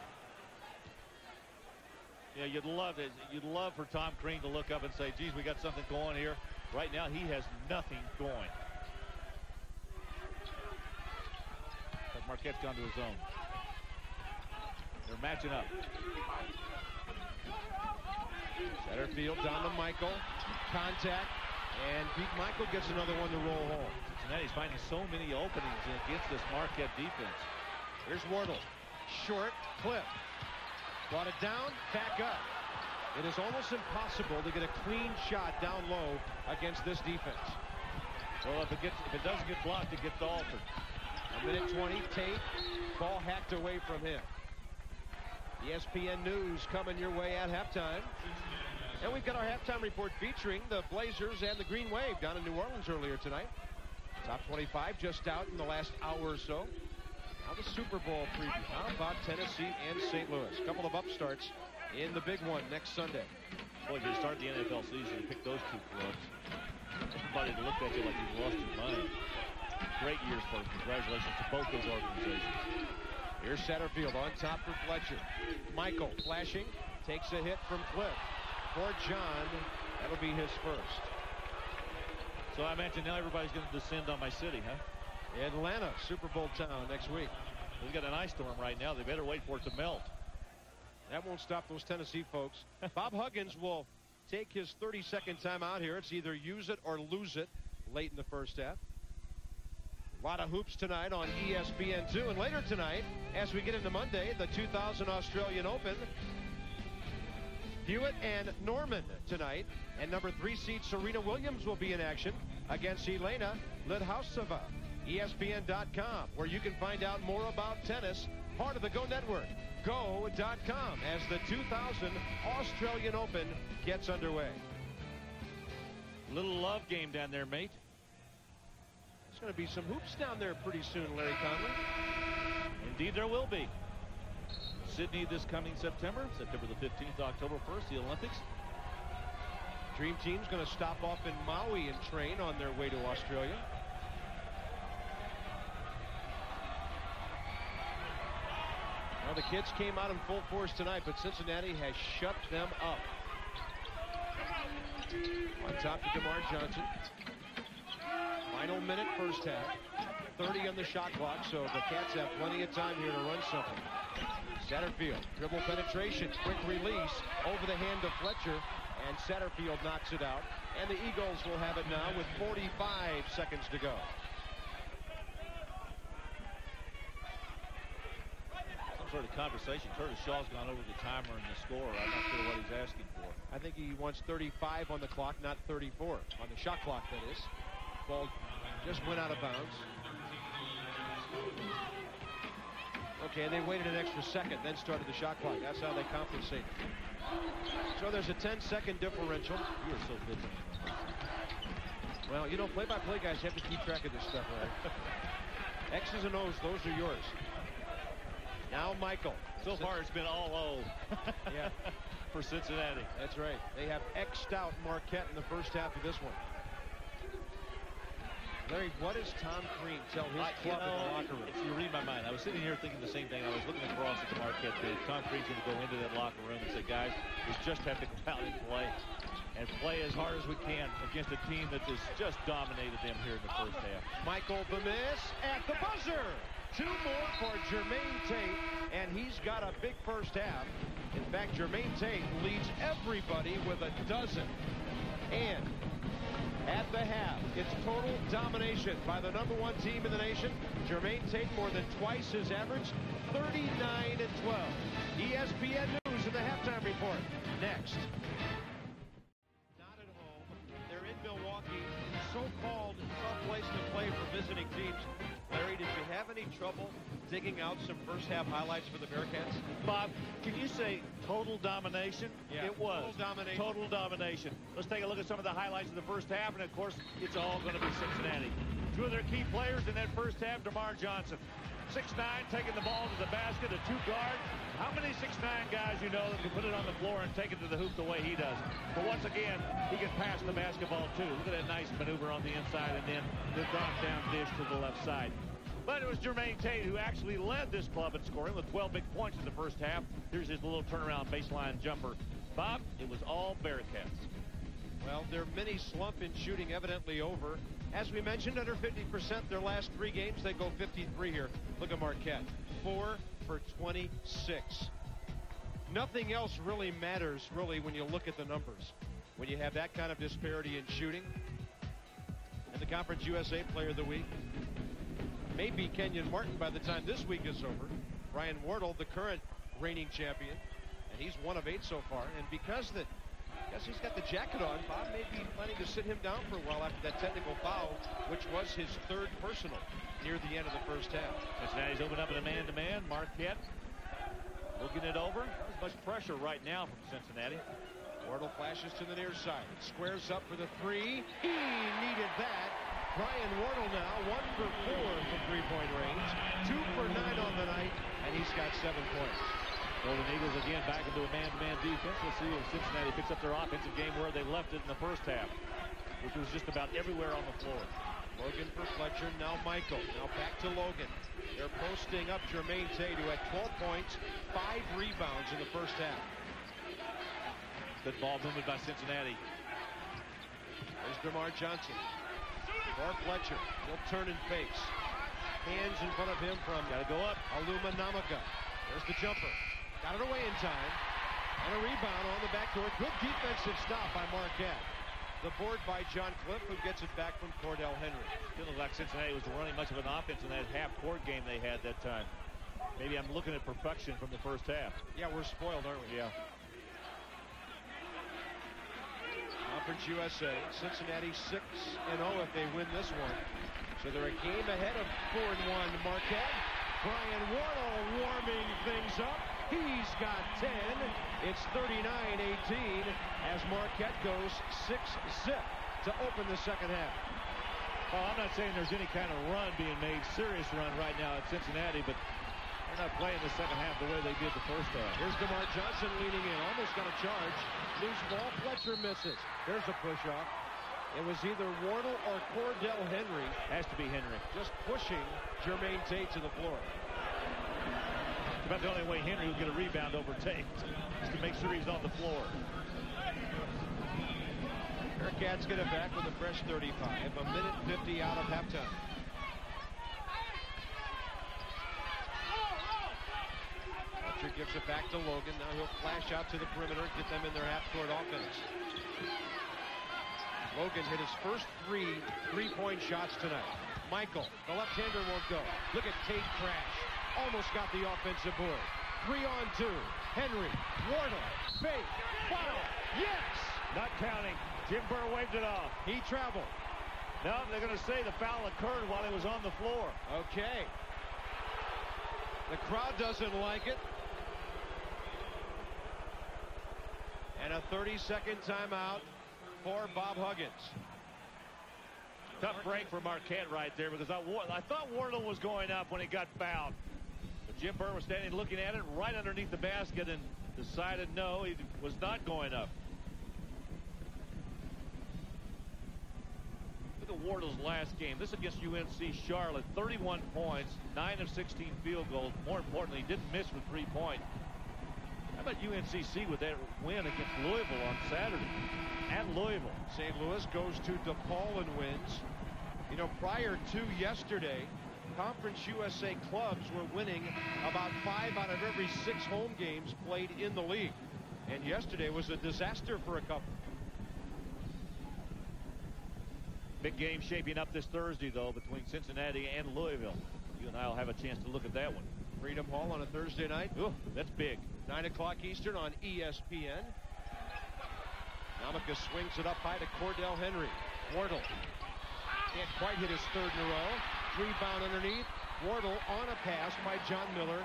Yeah, you'd love it. You'd love for Tom Crean to look up and say, geez, we got something going here. Right now, he has nothing going. But Marquette's gone to his own. They're matching up. Satterfield down to Mickeal. Contact. And Pete Mickeal gets another one to roll home. Cincinnati's finding so many openings against this Marquette defense. Here's Wardle. Short. Clip. Brought it down. Back up. It is almost impossible to get a clean shot down low against this defense. Well, if it gets if it doesn't get blocked, it gets altered. A minute 20. Tate. Ball hacked away from him. ESPN News coming your way at halftime. And we've got our halftime report featuring the Blazers and the Green Wave down in New Orleans earlier tonight. Top 25 just out in the last hour or so. Now the Super Bowl preview. How about Tennessee and St. Louis? Couple of upstarts in the big one next Sunday. Boy, if you start the NFL season, you pick those two clubs. Somebody to look at you like you've lost your mind. Great years for. Congratulations to both those organizations. Here's Satterfield on top for Fletcher. Mickeal flashing, takes a hit from Cliff. For John, that'll be his first. So I imagine now everybody's going to descend on my city, huh? Atlanta, Super Bowl town next week. We've got an ice storm right now. They better wait for it to melt. That won't stop those Tennessee folks. (laughs) Bob Huggins will take his 30-second timeout here. It's either use it or lose it late in the first half. A lot of hoops tonight on ESPN2. And later tonight, as we get into Monday, the 2000 Australian Open. Hewitt and Norman tonight. And number three seed Serena Williams will be in action against Elena Likhovtseva. ESPN.com, where you can find out more about tennis, part of the Go Network. Go.com as the 2000 Australian Open gets underway. Little love game down there, mate. Going to be some hoops down there pretty soon, Larry Conley. Indeed, there will be. Sydney this coming September, September the 15th, October 1st, the Olympics. Dream Team's going to stop off in Maui and train on their way to Australia. Well, the kids came out in full force tonight, but Cincinnati has shut them up. On top to DerMarr Johnson. Final minute first half. 30 on the shot clock, so the Cats have plenty of time here to run something. Satterfield, dribble penetration, quick release over the hand of Fletcher, and Satterfield knocks it out. And the Eagles will have it now with 45 seconds to go. Some sort of conversation. Curtis Shaw's gone over the timer and the score. I'm not sure what he's asking for. I think he wants 35 on the clock, not 34. On the shot clock, that is. Ball just went out of bounds. Okay, they waited an extra second, then started the shot clock. That's how they compensate. So there's a 10-second differential. You are so good. Well, you know, play-by-play -play guys have to keep track of this stuff, right? (laughs) X's and O's, those are yours. Now Mickeal. So far, it's been all O. (laughs) yeah. (laughs) For Cincinnati. That's right. They have X'd out Marquette in the first half of this one. Larry, what does Tom Crean tell his I, club you know, in the uh, locker room? If you read my mind, I was sitting here thinking the same thing. I was looking across at the Marquette bench. Tom Crean's going to go into that locker room and say, guys, we just have to come out and play and play as hard as we can against a team that has just dominated them here in the first half. Mickeal Bemis at the buzzer. Two more for Jermaine Tate, and he's got a big first half. In fact, Jermaine Tate leads everybody with a dozen. And at the half. It's total domination by the number one team in the nation. Jermaine Tate more than twice his average, 39 and 12. ESPN News in the halftime report. Next. Not at home. They're in Milwaukee. So-called tough place to play for visiting teams. Larry, did you have any trouble digging out some first half highlights for the Bearcats? Bob, can you say total domination? Yeah, it was. Total domination. Total domination. Let's take a look at some of the highlights of the first half, and of course, it's all going to be Cincinnati. Two of their key players in that first half, DerMarr Johnson. 6'9", taking the ball to the basket, a two-guard. How many 6'9 guys you know that can put it on the floor and take it to the hoop the way he does? But once again, he can pass the basketball, too. Look at that nice maneuver on the inside and then the drop-down dish to the left side. But it was Jermaine Tate who actually led this club in scoring with 12 big points in the first half. Here's his little turnaround baseline jumper. Bob, it was all Bearcats. Well, their mini slump in shooting evidently over. As we mentioned, under 50% their last three games. They go 53 here. Look at Marquette. Four for 26. Nothing else really matters, really, when you look at the numbers. When you have that kind of disparity in shooting. And the Conference USA Player of the Week, maybe Kenyon Martin by the time this week is over. Brian Wardle, the current reigning champion, and he's one of eight so far. And because that, because he's got the jacket on, Bob may be planning to sit him down for a while after that technical foul, which was his third personal near the end of the first half. Cincinnati's opened up in a man-to-man. -man. Marquette looking it over. Not as much pressure right now from Cincinnati. Wardle flashes to the near side. Squares up for the three. He needed that. Brian Wardle now, one for four from three-point range, two for nine on the night, and he's got seven points. Golden Eagles again back into a man-to-man -man defense. We'll see if Cincinnati picks up their offensive game where they left it in the first half, which was just about everywhere on the floor. Logan for Fletcher, now Mickeal. Now back to Logan. They're posting up Jermaine Tate, who had 12 points, five rebounds in the first half. Good ball movement by Cincinnati. There's DerMarr Johnson. Or Fletcher. He'll turn and face. Hands in front of him from Gotta go up. Oluoma Nnamaka. There's the jumper. Got it away in time. And a rebound on the backdoor. Good defensive stop by Marquette. The board by John Cliff, who gets it back from Cordell Henry. Didn't look like Cincinnati was running much of an offense in that half-court game they had that time. Maybe I'm looking at perfection from the first half. Yeah, we're spoiled, aren't we? Yeah. Conference USA. Cincinnati 6 and 0 if they win this one. So they're a game ahead of 4 and 1 Marquette. Brian Wardle warming things up. He's got 10. It's 39-18 as Marquette goes 6 zip to open the second half. Well, I'm not saying there's any kind of run being made, serious run right now at Cincinnati, but they're not playing the second half the way they did the first half. Here's DerMarr Johnson leaning in, almost got a charge. Loose ball, Fletcher misses. There's a push-off. It was either Wardle or Cordell Henry. Has to be Henry. Just pushing Jermaine Tate to the floor. about the only way Henry will get a rebound over Tate, is to make sure he's on the floor. Bearcats get it back with a fresh 35. A minute 50 out of halftime. Fletcher gives it back to Logan. Now he'll flash out to the perimeter, get them in their half-court offense. Logan hit his first three three-point shots tonight. Mickeal, the left-hander won't go. Look at Tate crash. Almost got the offensive board. Three on two. Henry, Wardle, fake, foul. Yes! Not counting. Jim Burr waved it off. He traveled. No, they're going to say the foul occurred while he was on the floor. Okay. The crowd doesn't like it. And a 30-second timeout for Bob Huggins. Tough break for Marquette right there because I, I thought Wardle was going up when he got fouled. But Jim Burr was standing looking at it right underneath the basket and decided no, he was not going up. Look at Wardle's last game. This against UNC Charlotte. 31 points, 9 of 16 field goals. More importantly, didn't miss with three points. How about UNCC with that win against Louisville on Saturday? At Louisville. St. Louis goes to DePaul and wins. You know, prior to yesterday, Conference USA clubs were winning about five out of every six home games played in the league. And yesterday was a disaster for a couple. Big game shaping up this Thursday, though, between Cincinnati and Louisville. You and I will have a chance to look at that one. Freedom Hall on a Thursday night. Ooh, that's big. 9 o'clock Eastern on ESPN. Nnamaka swings it up high to Cordell Henry. Wardle can't quite hit his third in a row. Rebound underneath. Wardle on a pass by John Miller.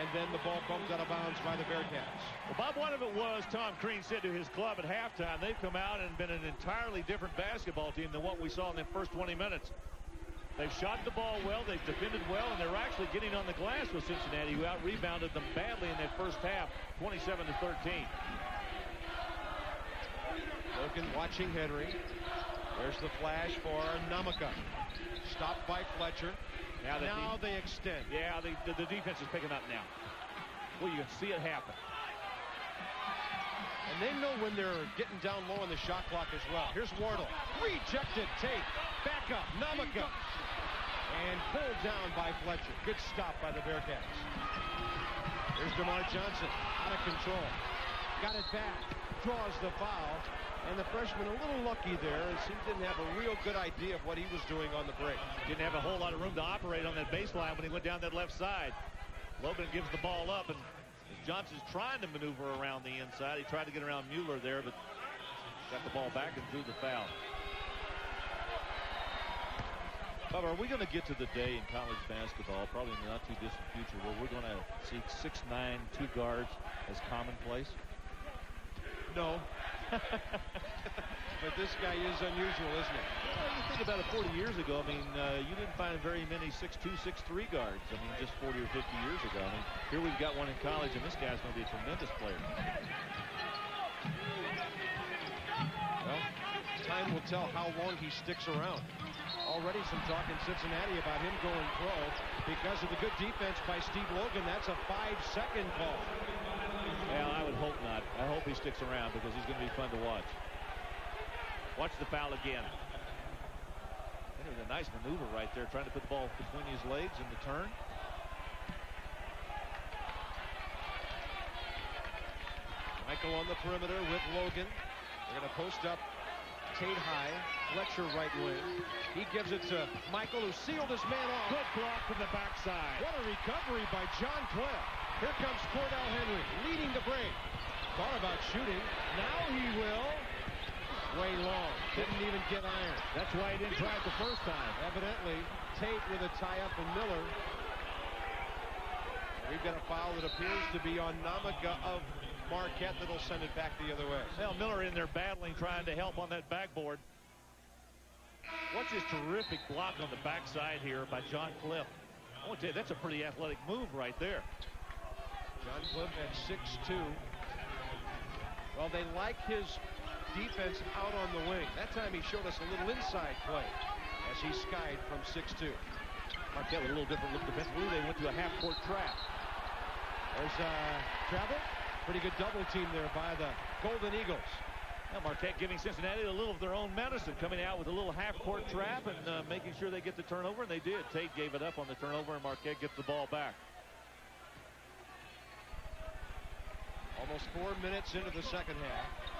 And then the ball bumped out of bounds by the Bearcats. Well, Bob, one of it was Tom Crean said to his club at halftime, they've come out and been an entirely different basketball team than what we saw in the first 20 minutes. They've shot the ball well, they've defended well, and they're actually getting on the glass with Cincinnati, who out-rebounded them badly in that first half, 27 to 13. Logan watching Henry. There's the flash for Nnamaka. Stopped by Fletcher. Now, the now they extend. Yeah, the, the, the defense is picking up now. Well, you can see it happen. And they know when they're getting down low on the shot clock as well. Here's Wardle. Rejected Tate. Back up. Nnamaka. And pulled down by Fletcher. Good stop by the Bearcats. Here's DerMarr Johnson. Out of control. Got it back. Draws the foul. And the freshman a little lucky there as he didn't have a real good idea of what he was doing on the break. Didn't have a whole lot of room to operate on that baseline when he went down that left side. Logan gives the ball up, and Johnson's trying to maneuver around the inside. He tried to get around Mueller there, but got the ball back and drew the foul. Bob, are we going to get to the day in college basketball, probably in the not too distant future, where we're going to see six nine two guards as commonplace? No. (laughs) but this guy is unusual, isn't he? Well, you think about it 40 years ago, I mean, uh, you didn't find very many 6'2", 6'3 guards. I mean, just 40 or 50 years ago. I mean, here we've got one in college, and this guy's going to be a tremendous player. Well, time will tell how long he sticks around. Already some talk in Cincinnati about him going pro because of the good defense by Steve Logan. That's a five-second call. Well, I would hope not. I hope he sticks around because he's going to be fun to watch. Watch the foul again. It was a nice maneuver right there, trying to put the ball between his legs in the turn. Mickeal on the perimeter with Logan. They're going to post up Tate high. Fletcher right wing. He gives it to Mickeal, who sealed his man off. Good block from the backside. What a recovery by John Cliff. Here comes Cordell Henry, leading the break. Thought about shooting. Now he will. Way long. Didn't even get iron. That's why he didn't try it the first time. Evidently, Tate with a tie-up and Miller. We've got a foul that appears to be on Nnamaka of Marquette that'll send it back the other way. Well, Miller in there battling, trying to help on that backboard. Watch this terrific block on the backside here by John Cliff. I want to tell you, that's a pretty athletic move right there. John Cliff at 6'2". Well, they like his defense out on the wing. That time he showed us a little inside play as he skied from 6'2". Marquette with a little different look defensively. They went to a half-court trap. There's uh, travel. Pretty good double team there by the Golden Eagles. Now Marquette giving Cincinnati a little of their own medicine, coming out with a little half-court trap and uh, making sure they get the turnover, and they did. Tate gave it up on the turnover, and Marquette gets the ball back. Almost four minutes into the second half.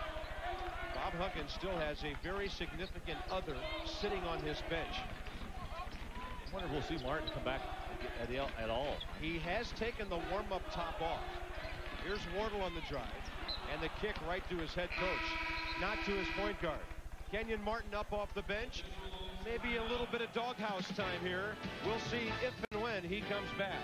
Bob Huggins still has a very significant other sitting on his bench. I wonder if we'll see Martin come back at, at all. He has taken the warm-up top off. Here's Wardle on the drive. And the kick right to his head coach, not to his point guard. Kenyon Martin up off the bench. Maybe a little bit of doghouse time here. We'll see if and when he comes back.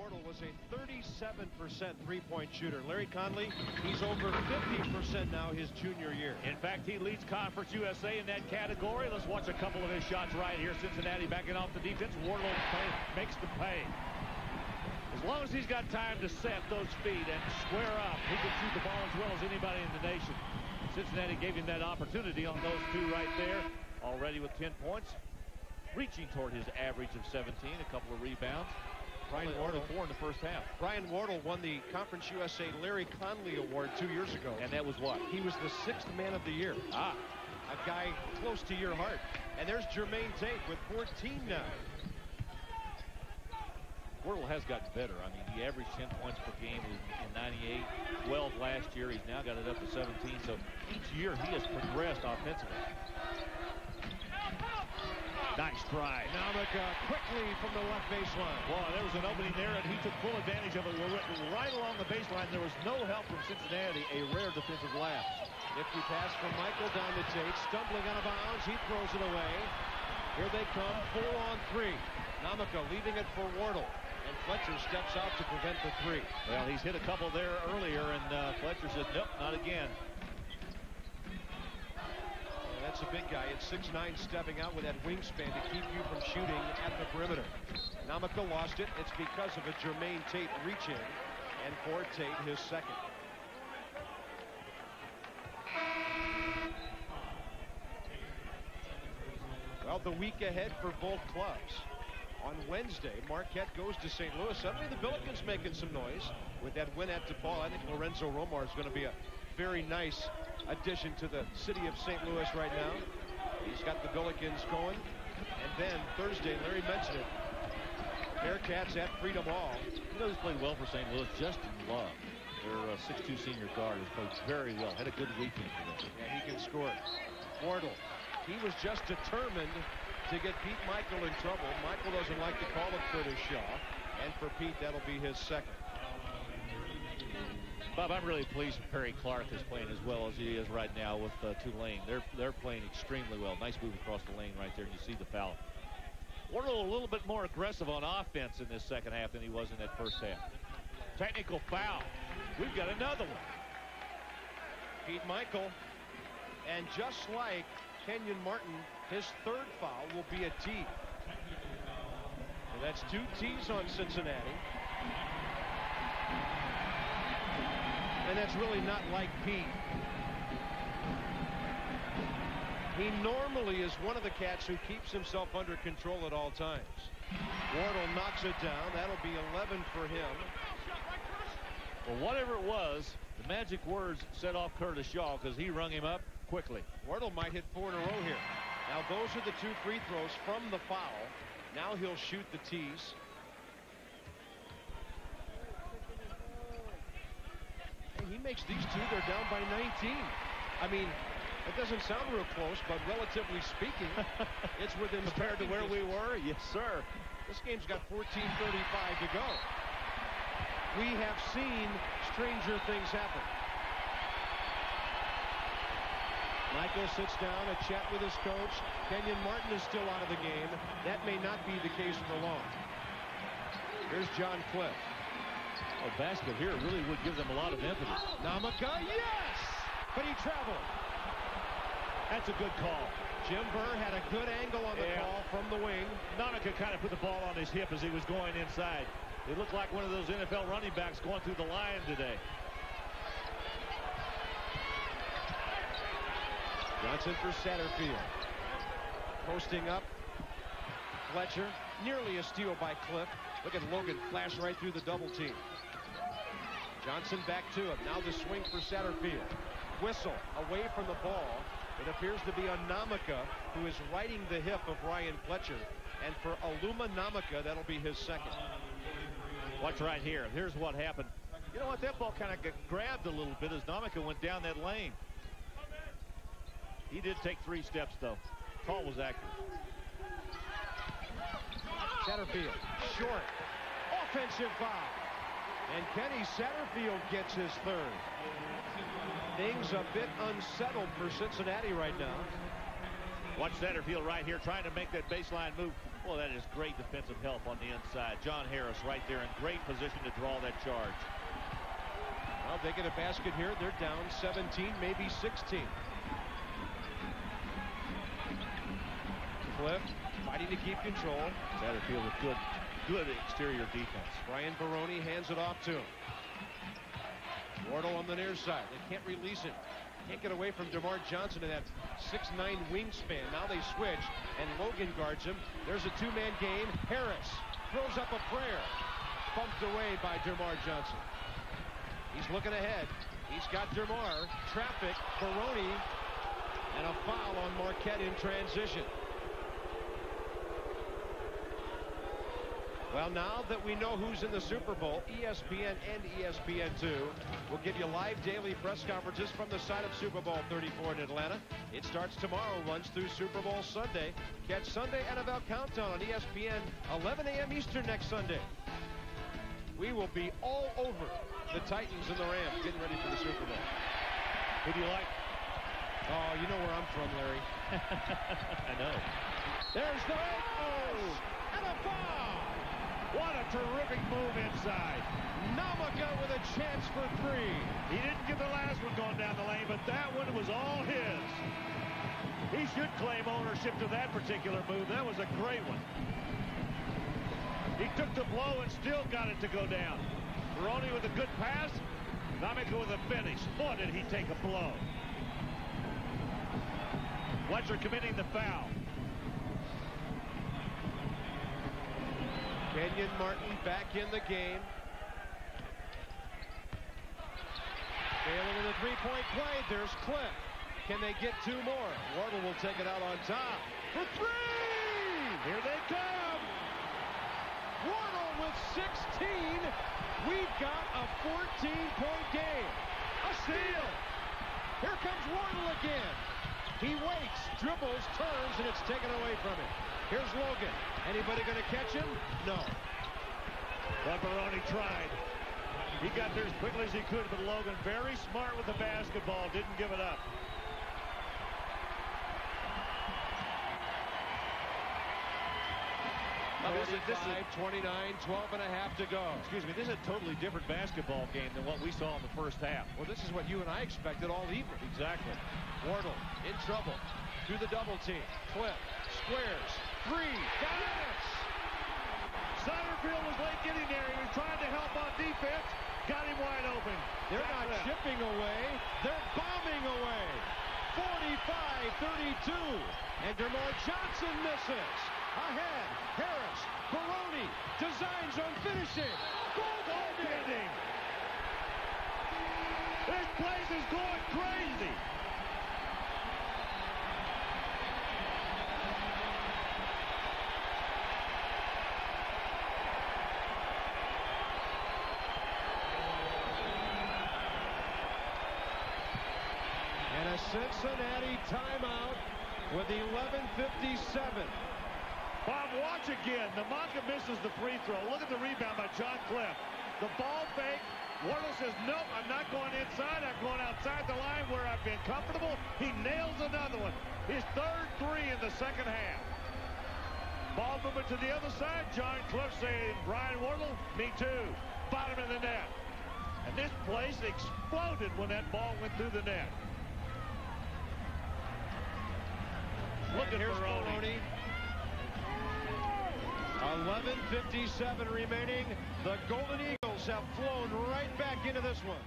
Wardle was a 37% three-point shooter. Larry Conley, he's over 50% now his junior year. In fact, he leads Conference USA in that category. Let's watch a couple of his shots right here. Cincinnati backing off the defense. Wardle pay, makes the pay. As long as he's got time to set those feet and square up, he can shoot the ball as well as anybody in the nation. Cincinnati gave him that opportunity on those two right there. Already with 10 points. Reaching toward his average of 17. A couple of rebounds. Brian Wardle four in the first half. Brian Wardle won the Conference USA Larry Conley Award two years ago. And that was what? He was the sixth man of the year. Ah. A guy close to your heart. And there's Jermaine Tate with 14 now. Wardle has gotten better. I mean, he averaged 10 points per game in 98, 12 last year. He's now got it up to 17. So each year he has progressed offensively. Nice try. Nnamaka quickly from the left baseline. Boy, there was an opening there, and he took full advantage of it. Right along the baseline, there was no help from Cincinnati. A rare defensive lapse. Nifty pass from Mickeal down to Tate. Stumbling out of bounds. He throws it away. Here they come. Four on three. Nnamaka leaving it for Wardle. And Fletcher steps out to prevent the three. Well, he's hit a couple there earlier, and uh, Fletcher says, nope, not again. That's a big guy at 6'9", stepping out with that wingspan to keep you from shooting at the perimeter. Nnamaka lost it. It's because of a Jermaine Tate reach in. And for Tate, his second. Well, the week ahead for both clubs. On Wednesday, Marquette goes to St. Louis. Suddenly the Billikens making some noise with that win at DePaul. I think Lorenzo Romar is going to be a very nice addition to the city of St. Louis right now. He's got the Billikens going. And then Thursday, Larry mentioned it. Bearcats at Freedom Hall. You know who's played well for St. Louis? Justin Love. Their uh, 6'2 senior guard has played very well. Had a good weekend for them. Yeah, he can score. Wardle. He was just determined to get Pete Mickeal in trouble. Mickeal doesn't like to call it Curtis Shaw. And for Pete, that'll be his second. Bob, I'm really pleased with Perry Clark is playing as well as he is right now with uh, Tulane. They're they're playing extremely well. Nice move across the lane right there, and you see the foul. Wardle a little bit more aggressive on offense in this second half than he was in that first half. Technical foul. We've got another one. Pete Mickeal. And just like Kenyon Martin, his third foul will be a T. That's two T's on Cincinnati. And that's really not like Pete. He normally is one of the cats who keeps himself under control at all times. Wardle knocks it down. That'll be 11 for him. Well, whatever it was, the magic words set off Curtis Shaw because he rung him up quickly. Wardle might hit four in a row here. Now those are the two free throws from the foul. Now he'll shoot the tees. he makes these two. They're down by 19. I mean, it doesn't sound real close, but relatively speaking, (laughs) it's within compared to where we were. Yes, sir. This game's got 14:35 to go. We have seen stranger things happen. Mickeal sits down, a chat with his coach. Kenyon Martin is still out of the game. That may not be the case for long. Here's John Cliff. Oh, a basket here really would give them a lot of impetus. Nnamaka, yes! But he traveled. That's a good call. Jim Burr had a good angle on the yeah. call from the wing. Nnamaka kind of put the ball on his hip as he was going inside. It looked like one of those NFL running backs going through the line today. Johnson for Satterfield. Posting up. Fletcher. Nearly a steal by Cliff. Look at Logan flash right through the double team. Johnson back to him. Now the swing for Satterfield. Whistle away from the ball. It appears to be a Nnamaka who is riding the hip of Ryan Fletcher. And for Oluoma Nnamaka, that'll be his second. Watch right here. Here's what happened. You know what? That ball kind of got grabbed a little bit as Nnamaka went down that lane. He did take three steps, though. Call was accurate. Satterfield, short, offensive foul. And Kenny Satterfield gets his third. Things a bit unsettled for Cincinnati right now. Watch Satterfield right here trying to make that baseline move. Well, that is great defensive help on the inside. John Harris right there in great position to draw that charge. Well, they get a basket here. They're down 17, maybe 16. Cliff fighting to keep control. Satterfield with good, good exterior defense. Brian Barone hands it off to him. Wardle on the near side. They can't release it. Can't get away from DerMarr Johnson in that 6'9 wingspan. Now they switch, and Logan guards him. There's a two-man game. Harris throws up a prayer. Bumped away by DerMarr Johnson. He's looking ahead. He's got DerMarr. Traffic. Barone. And a foul on Marquette in transition. Well, now that we know who's in the Super Bowl, ESPN and ESPN2 will give you live daily press conferences from the site of Super Bowl 34 in Atlanta. It starts tomorrow, runs through Super Bowl Sunday. Catch Sunday NFL Countdown on ESPN 11 a.m. Eastern next Sunday. We will be all over the Titans and the Rams getting ready for the Super Bowl. Who do you like? Oh, you know where I'm from, Larry. (laughs) I know. There's the oh, and a foul. What a terrific move inside. Nnamaka with a chance for three. He didn't get the last one going down the lane, but that one was all his. He should claim ownership to that particular move. That was a great one. He took the blow and still got it to go down. Barone with a good pass. Nnamaka with a finish. Boy, did he take a blow. Fletcher committing the foul. Kenyon Martin back in the game. Failing in the three-point play. There's Cliff. Can they get two more? Wardle will take it out on top. For three! Here they come! Wardle with 16. We've got a 14-point game. A steal! Here comes Wardle again. He waits, dribbles, turns, and it's taken away from him. Here's Logan. Anybody going to catch him? No. But Barone tried. He got there as quickly as he could, but Logan very smart with the basketball, didn't give it up. Now, this is, this is 29, 12 and a half to go. Excuse me, this is a totally different basketball game than what we saw in the first half. Well, this is what you and I expected all evening. Exactly. Wardle in trouble. Through the double team. Cliff squares. Three. Got it! Satterfield was late getting there. He was trying to help on defense. Got him wide open. They're Back not left. chipping away. They're bombing away. 45-32. And DerMarr Johnson misses. Ahead. Harris. Barone. Designs on finishing. Goaltending. This place is going crazy. Cincinnati timeout with the 11.57. Bob, watch again. Nnamaka misses the free throw. Look at the rebound by John Cliff. The ball fake. Wardle says, nope, I'm not going inside. I'm going outside the line where I've been comfortable. He nails another one. His third three in the second half. Ball movement to the other side. John Cliff saying, Brian Wardle, me too. Bottom of the net. And this place exploded when that ball went through the net. Look at here's Barone. 11.57 remaining. The Golden Eagles have flown right back into this one.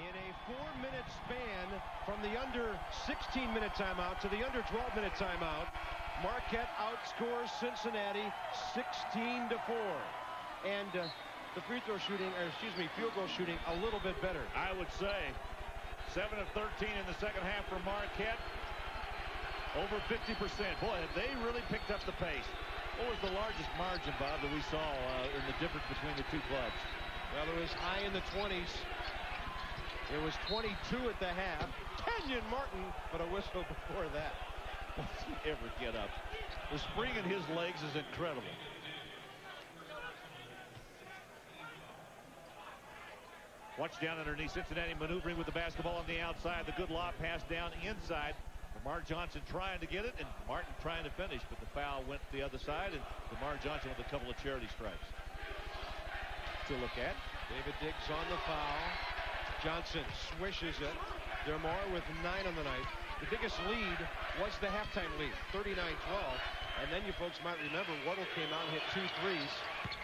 In a four-minute span from the under 16-minute timeout to the under 12-minute timeout, Marquette outscores Cincinnati 16 to 4. And uh, the free throw shooting, or excuse me, field goal shooting a little bit better. I would say 7 of 13 in the second half for Marquette. Over 50%. Boy, have they really picked up the pace. What was the largest margin, Bob, that we saw uh, in the difference between the two clubs? Well, it was high in the 20s. It was 22 at the half. Kenyon Martin, but a whistle (laughs) before that. Does he ever get up? The spring in his legs is incredible. Watch down underneath Cincinnati maneuvering with the basketball on the outside. The good lob pass down inside. DerMarr Johnson trying to get it and Martin trying to finish, but the foul went the other side and DerMarr Johnson with a couple of charity stripes. To look at. David Diggs on the foul. Johnson swishes it. DerMarr with nine on the night. The biggest lead was the halftime lead, 39-12. And then you folks might remember Wardle came out and hit two threes,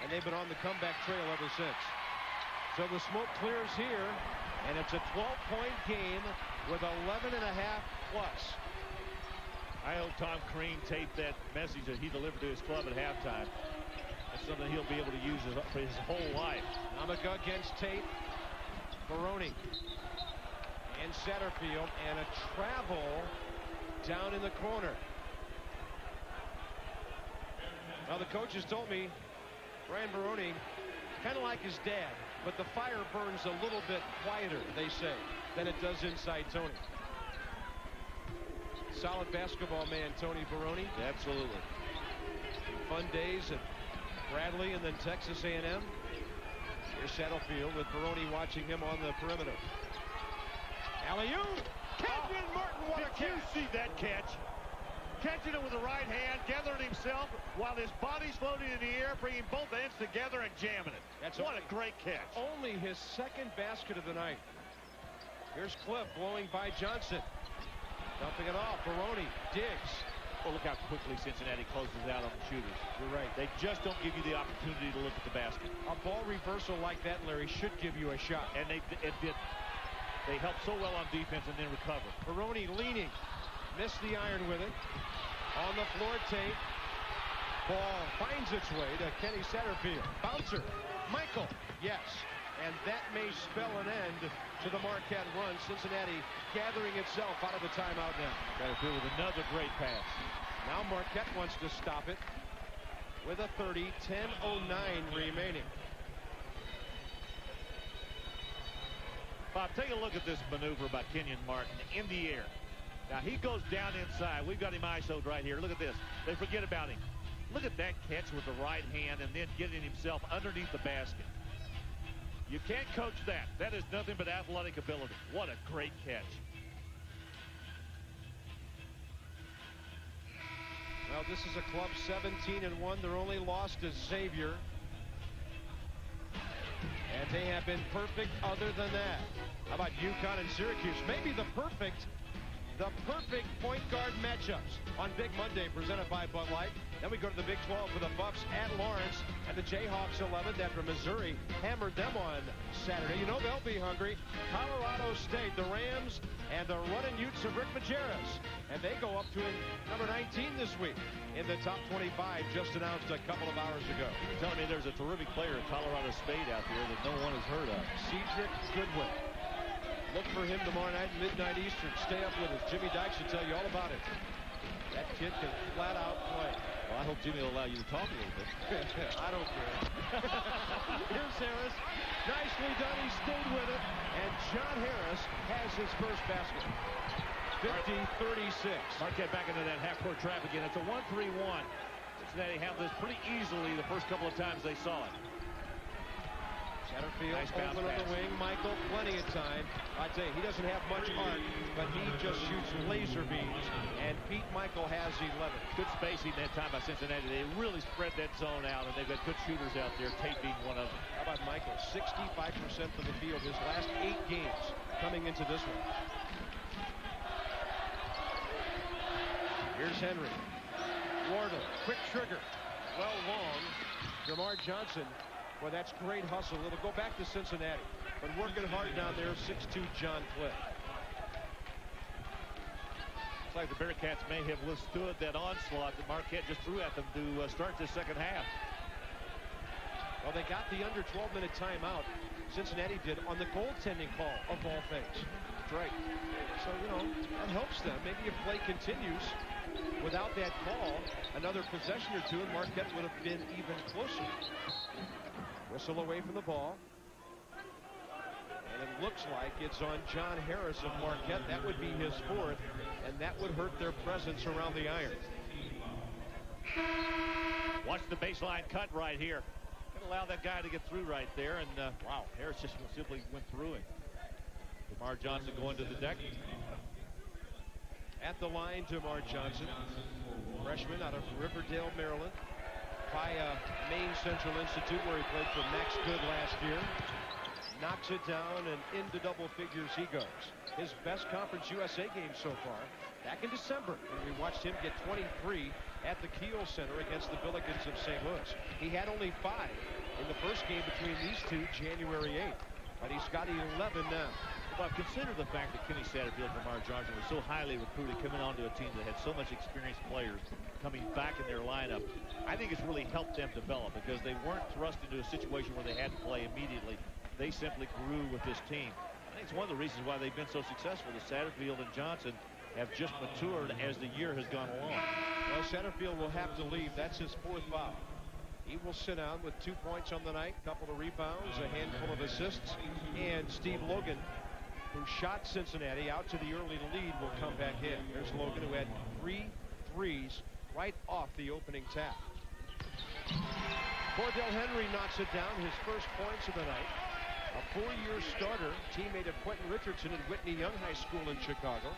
and they've been on the comeback trail ever since. So the smoke clears here, and it's a 12-point game with 11 and a half plus. I hope Tom Crean taped that message that he delivered to his club at halftime. That's something he'll be able to use his, for his whole life. Nnamaka against Tate. Barone and Satterfield and a travel down in the corner. Now the coaches told me Brian Barone kind of like his dad but the fire burns a little bit quieter they say than it does inside Tony. Solid basketball man Tony Barone. Absolutely. Fun days at Bradley and then Texas A&M. Here's Satterfield with Barone watching him on the perimeter. Alley-oop! Kenyon oh. Martin, what Did you see that catch? Catching it with the right hand, gathering himself while his body's floating in the air, bringing both ends together and jamming it. That's what only, a great catch. Only his second basket of the night. Here's Cliff blowing by Johnson. Dumping it off. Barone digs. Well, look how quickly Cincinnati closes out on the shooters. You're right. They just don't give you the opportunity to look at the basket. A ball reversal like that, Larry, should give you a shot. And they it did. They helped so well on defense and then recover. Barone leaning. Missed the iron with it. On the floor, tape. Ball finds its way to Kenny Satterfield. Bouncer. Mickeal. Yes. And that may spell an end to the Marquette run. Cincinnati gathering itself out of the timeout now. Satterfield with another great pass. Now Marquette wants to stop it with a 30, 10.09 remaining. Bob, take a look at this maneuver by Kenyon Martin in the air. Now he goes down inside. We've got him ISO'd right here. Look at this. They forget about him. Look at that catch with the right hand and then getting himself underneath the basket. You can't coach that. That is nothing but athletic ability. What a great catch. Well, this is a club 17 and 1. Their only loss to Xavier. And they have been perfect other than that. How about UConn and Syracuse? Maybe the perfect the perfect point guard matchups on Big Monday presented by Bud Light. Then we go to the Big 12 for the Buffs at Lawrence and the Jayhawks 11th after Missouri hammered them on Saturday. You know they'll be hungry. Colorado State, the Rams, and the running Utes of Rick Majerus. And they go up to number 19 this week in the top 25 just announced a couple of hours ago. You're telling me there's a terrific player at Colorado State out there that no one has heard of. Cedric Goodwin. Look for him tomorrow night, midnight Eastern. Stay up with us. Jimmy Dykes will tell you all about it. That kid can flat out play. Well, I hope Jimmy will allow you to talk a little bit. (laughs) I don't care. (laughs) Here's Harris. Nicely done. He stayed with it. And John Harris has his first basket. 50-36. Marquette back into that half-court trap again. It's a 1-3-1. Cincinnati handled this pretty easily the first couple of times they saw it. Satterfield nice open on the wing. Mickeal, plenty of time. I'd say he doesn't have much art, but he just shoots laser beams. And Pete Mickeal has 11. Good spacing that time by Cincinnati. They really spread that zone out, and they've got good shooters out there, Tate being one of them. How about Mickeal? 65% from the field his last eight games coming into this one. Here's Henry. Wardle, quick trigger. Well long. DerMarr Johnson well, that's great hustle. It'll go back to Cincinnati. But working hard down there, 6'2 John Cliff. Looks like the Bearcats may have withstood that onslaught that Marquette just threw at them to uh, start this second half. Well, they got the under 12-minute timeout. Cincinnati did on the goaltending call of all things. That's right. So, you know, that helps them. Maybe if play continues without that call, another possession or two, and Marquette would have been even closer. Whistle away from the ball. And it looks like it's on John Harris of Marquette. That would be his fourth, and that would hurt their presence around the iron. Watch the baseline cut right here allow that guy to get through right there. And uh, wow, Harris just simply went through him. DerMarr Johnson going to the deck. At the line, DerMarr Johnson, freshman out of Riverdale, Maryland, via Maine Central Institute, where he played for Max Good last year. Knocks it down and into double figures he goes. His best Conference USA game so far back in December when we watched him get 23 at the Kiel Center against the Billikens of St. Louis. He had only five in the first game between these two, January 8th. But he's got 11 now. Well, consider the fact that Kenny Satterfield and DerMarr Johnson was so highly recruited coming onto a team that had so much experienced players coming back in their lineup. I think it's really helped them develop because they weren't thrust into a situation where they had to play immediately. They simply grew with this team. I think it's one of the reasons why they've been so successful. The Satterfield and Johnson have just matured as the year has gone along. Well, Satterfield will have to leave. That's his fourth foul. He will sit down with two points on the night, a couple of rebounds, a handful of assists, and Steve Logan, who shot Cincinnati out to the early lead, will come back in. There's Logan, who had three threes right off the opening tap. Cordell Henry knocks it down, his first points of the night. A four-year starter, teammate of Quentin Richardson at Whitney Young High School in Chicago.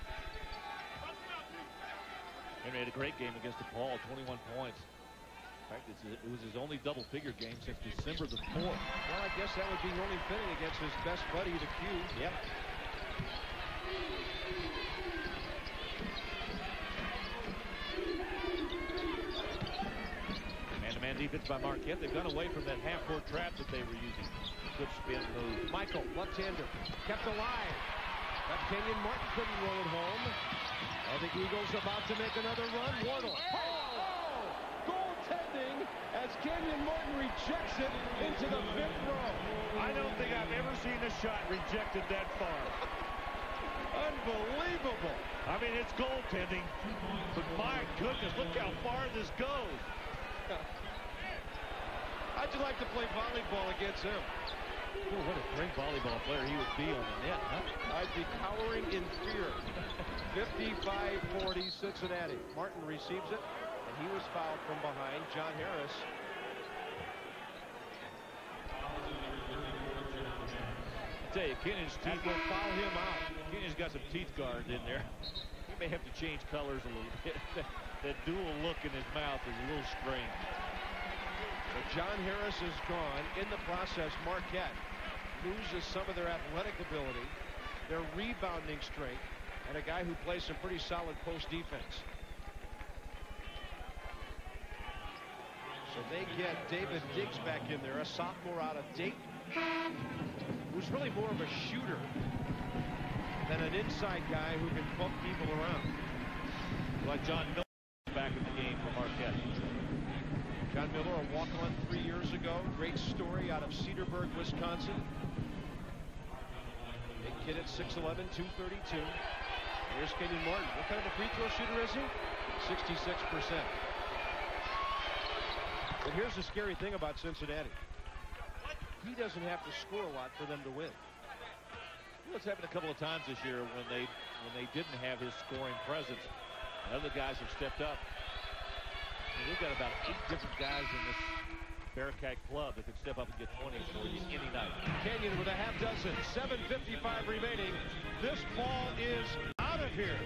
Henry had a great game against DePaul, 21 points. In fact, it was his only double-figure game since December the 4th. Well, I guess that would be only fitting against his best buddy, the Q. Yep. Man-to-man defense by Marquette. They've gone away from that half-court trap that they were using. Good spin move. Mickeal, left-hander, kept alive. But Kenyon Martin couldn't roll it home. Are the Eagles about to make another run? Wardle. Oh! oh! Goaltending as Kenyon Martin rejects it into the fifth row. I don't think I've ever seen a shot rejected that far. Unbelievable. I mean, it's goaltending, but my goodness, look how far this goes. (laughs) I'd just like to play volleyball against him. Ooh, what a great volleyball player he would be on the net, huh? I'd be cowering in fear. 55-40 Cincinnati. Martin receives it, and he was fouled from behind. John Harris. Tell you, Kenyon's teeth will foul him out. Kenyon's got some teeth guards in there. He may have to change colors a little bit. (laughs) that, that dual look in his mouth is a little strange. But John Harris is gone. In the process, Marquette loses some of their athletic ability, their rebounding strength, and a guy who plays some pretty solid post defense. So they get David Diggs back in there, a sophomore out of Dayton, who's really more of a shooter than an inside guy who can bump people around. Like John Miller back in the game for Marquette. John Miller, a walk-on three years ago. Great story out of Cedarburg, Wisconsin. Big kid at 6'11", 232. Here's Kenyon Martin. What kind of a free throw shooter is he? 66%. But here's the scary thing about Cincinnati. He doesn't have to score a lot for them to win. It's happened a couple of times this year when they when they didn't have his scoring presence. And other guys have stepped up. And we've got about eight different guys in this Bearcat club that can step up and get 20 for you any night. Kenyon with a half dozen. 7.55 remaining. This ball is out of here.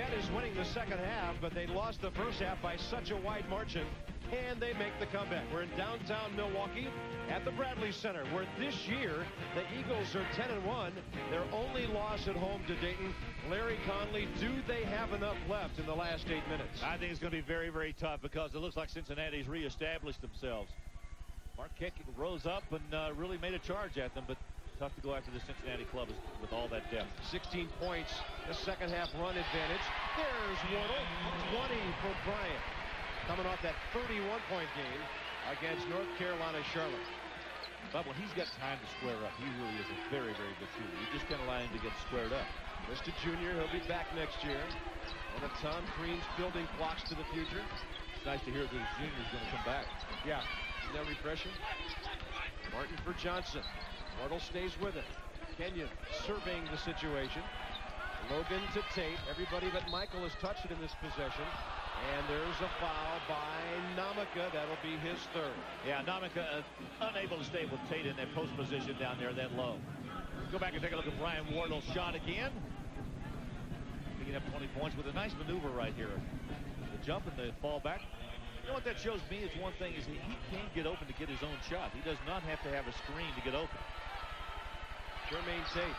Marquette is winning the second half, but they lost the first half by such a wide margin. and they make the comeback. We're in downtown Milwaukee at the Bradley Center, where this year the Eagles are 10 and 1. Their only loss at home to Dayton. Larry Conley, do they have enough left in the last eight minutes? I think it's going to be very, very tough because it looks like Cincinnati's reestablished themselves. Marquette rose up and uh, really made a charge at them, but tough to go after the Cincinnati club with all that depth. 16 points, the second half run advantage. There's Wardle, 20 for Brian. Coming off that 31-point game against North Carolina Charlotte. But when he's got time to square up, he really is a very, very good shooter. You just can't allow him to get squared up. Mr. Junior, he'll be back next year. One of Tom Crean's building blocks to the future. It's nice to hear that the junior's going to come back. Yeah. That refreshing? Martin for Johnson. Wardle stays with it. Kenyon surveying the situation. Logan to Tate. Everybody but Mickeal has touched it in this possession. And there's a foul by Nnamaka. That'll be his third. Yeah, Nnamaka uh, unable to stay with Tate in that post position down there that low. Go back and take a look at Brian Wardle's shot again. Picking up 20 points with a nice maneuver right here. The jump and the fall back. You know what that shows me is one thing is he can get open to get his own shot. He does not have to have a screen to get open. Jermaine Tate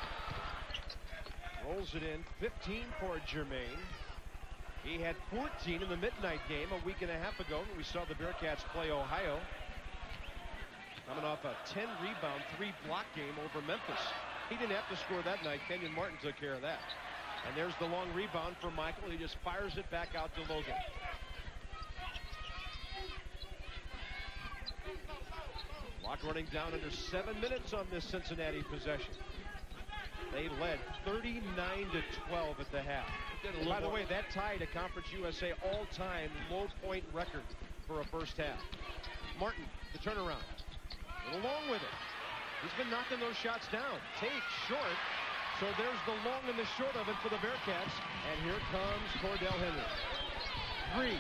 rolls it in. 15 for Jermaine. He had 14 in the midnight game a week and a half ago when we saw the Bearcats play Ohio. Coming off a 10 rebound, three block game over Memphis. He didn't have to score that night. Kenyon Martin took care of that. And there's the long rebound for Mickeal. He just fires it back out to Logan. Clock running down under seven minutes on this Cincinnati possession. They led 39 to 12 at the half. By the way, that tied a Conference USA all-time low point record for a first half. Martin, the turnaround. Along with it. He's been knocking those shots down. Tate short. So there's the long and the short of it for the Bearcats. And here comes Cordell Henry. Three.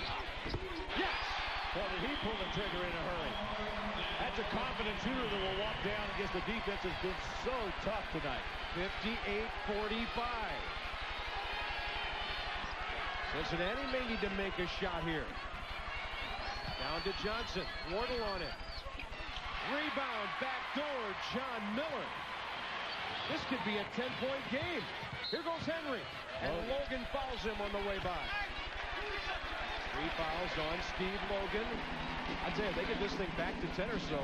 Yes! Boy, did he pull the trigger in a hurry. That's a confident shooter that will walk down against the defense has been so tough tonight. 58-45. Cincinnati may need to make a shot here. Down to Johnson. Wardle on it. Rebound, backdoor, John Miller. This could be a 10-point game. Here goes Henry. And oh. Logan fouls him on the way by. Three fouls on Steve Logan. I tell you, they get this thing back to 10 or so.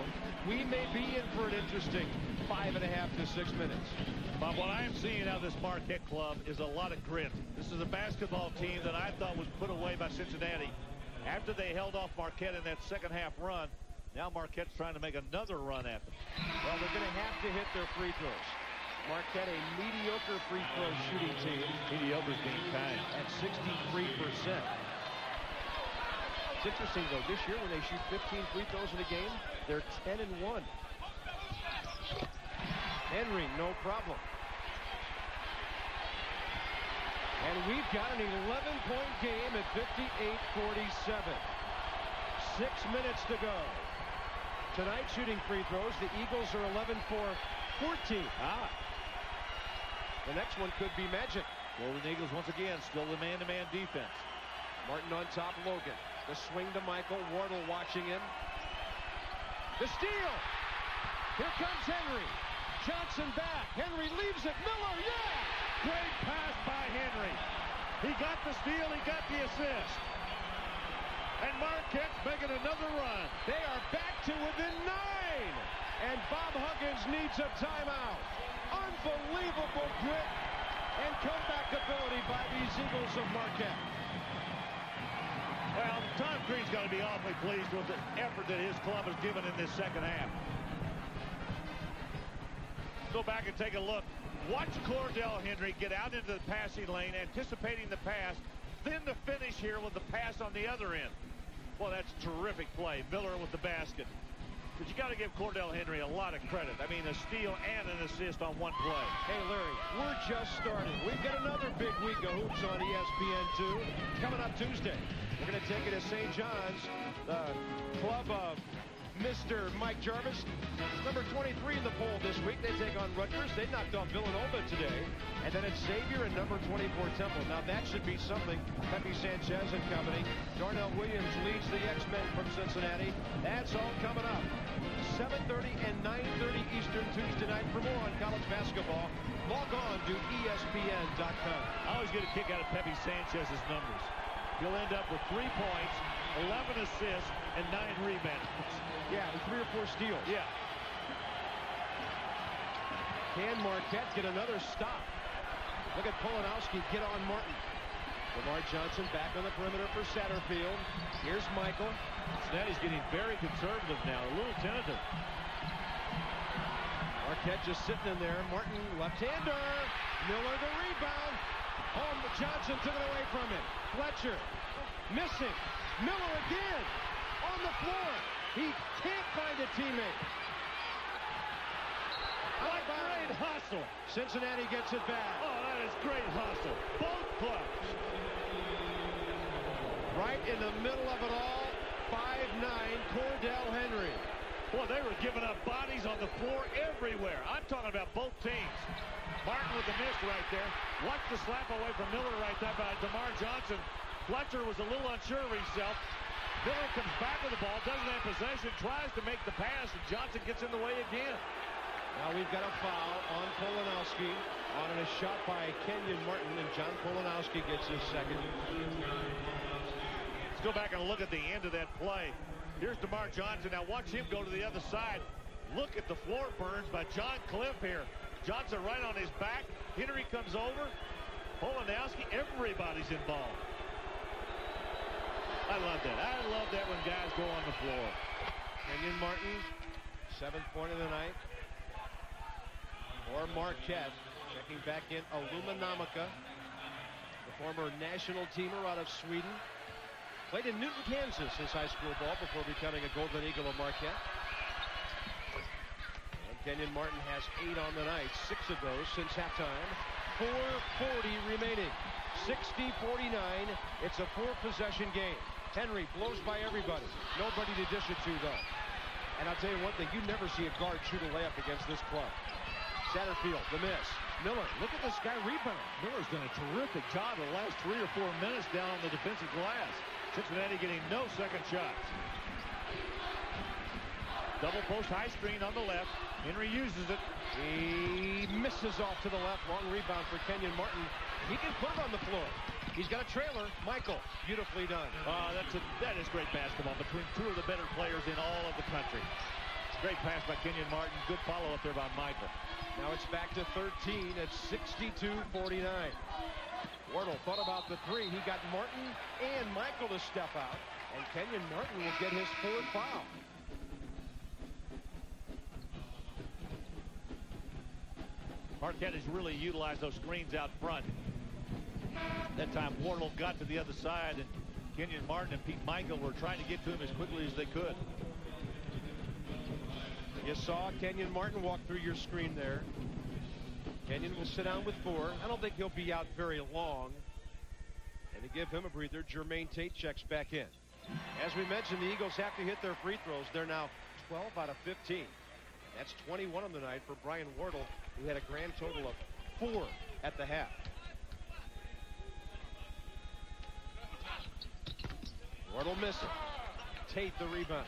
We may be in for an interesting five and a half to six minutes. But what I'm seeing out of this Marquette club is a lot of grit. This is a basketball team that I thought was put away by Cincinnati. After they held off Marquette in that second half run, now Marquette's trying to make another run at them. Well, they're going to have to hit their free throws. Marquette, a mediocre free throw shooting team. Mediocre's being kind. At 63%. It's interesting, though, this year when they shoot 15 free throws in a game, they're 10 and 1. Henry, no problem. And we've got an 11-point game at 58-47. Six minutes to go. Tonight, shooting free throws, the Eagles are 11 for 14. Ah. The next one could be magic. Golden Eagles once again, still the man-to-man -man defense. Martin on top, Logan. The swing to Michael. Wardle watching him. The steal. Here comes Henry. Johnson back. Henry leaves it. Miller, yeah! Great pass by Henry. He got the steal. He got the assist. And Marquette's making another run. They are back to within nine. And Bob Huggins needs a timeout. Unbelievable grit and comeback ability by these Eagles of Marquette. Well, Tom Crean's got to be awfully pleased with the effort that his club has given in this second half. Go back and take a look. Watch Cordell Henry get out into the passing lane, anticipating the pass, then the finish here with the pass on the other end. Well, that's terrific play. Miller with the basket. But you got to give Cordell Henry a lot of credit. I mean, a steal and an assist on one play. Hey, Larry, we're just starting. We've got another big week of hoops on ESPN2 coming up Tuesday. We're going to take it to St. John's, the club of Mr. Mike Jarvis. Number 23 in the poll this week. They take on Rutgers. They knocked off Villanova today. And then it's Xavier and number 24 Temple. Now that should be something. Pepe Sanchez and company. Darnell Williams leads the X-Men from Cincinnati. That's all coming up. 7.30 and 9.30 Eastern Tuesday night. For more on college basketball, log on to ESPN.com. I always get a kick out of Pepe Sanchez's numbers. He'll end up with three points, 11 assists, and nine rebounds. Yeah, with three or four steals. Yeah. Can Marquette get another stop? Look at Polanowski get on Martin. DerMarr Johnson back on the perimeter for Satterfield. Here's Mickeal. Cincinnati's getting very conservative now, a little tentative. Marquette just sitting in there. Martin, left-hander. Miller the rebound. Home, Johnson took it away from him. Fletcher missing. Miller again on the floor. He can't find a teammate. What great hustle. Cincinnati gets it back. Oh, that is great hustle. Both clubs. Right in the middle of it all, 5'9", Cordell Henry. Boy, they were giving up bodies on the floor everywhere. I'm talking about both teams. Martin with the miss right there. Watch the slap away from Miller right there by DerMarr Johnson. Fletcher was a little unsure of himself. Miller comes back with the ball, doesn't have possession, tries to make the pass, and Johnson gets in the way again. Now we've got a foul on Polanowski on a shot by Kenyon Martin, and John Polanowski gets his second. Go back and look at the end of that play. Here's DerMarr Johnson. Now watch him go to the other side. Look at the floor burns by John Cliff here. Johnson right on his back. Henry comes over. Polanowski, everybody's involved. I love that. I love that when guys go on the floor. Kenyon Martin, seventh point of the night. Or Marquette checking back in Oluoma Nnamaka, the former national teamer out of Sweden. Played in Newton, Kansas his high school ball before becoming a Golden Eagle of Marquette. And Kenyon Martin has eight on the night, six of those since halftime. 4.40 remaining. 60-49. It's a four-possession game. Henry blows by everybody. Nobody to dish it to, though. And I'll tell you one thing, you never see a guard shoot a layup against this club. Satterfield, the miss. Miller, look at this guy rebound. Miller's done a terrific job the last three or four minutes down on the defensive glass. Cincinnati getting no second shots. Double post high screen on the left. Henry uses it. He misses off to the left. Long rebound for Kenyon Martin. He can put it on the floor. He's got a trailer. Mickeal, beautifully done. Uh, that's a, that is great basketball between two of the better players in all of the country. Great pass by Kenyon Martin. Good follow-up there by Mickeal. Now it's back to 13 at 62-49. Wardle thought about the three. He got Martin and Mickeal to step out. And Kenyon Martin will get his fourth foul. Marquette has really utilized those screens out front. That time Wardle got to the other side and Kenyon Martin and Pete Mickeal were trying to get to him as quickly as they could. You saw Kenyon Martin walk through your screen there. Kenyon will sit down with four. I don't think he'll be out very long. And to give him a breather, Jermaine Tate checks back in. As we mentioned, the Eagles have to hit their free throws. They're now 12 out of 15. That's 21 on the night for Brian Wardle, who had a grand total of four at the half. Wardle missing. Tate the rebound.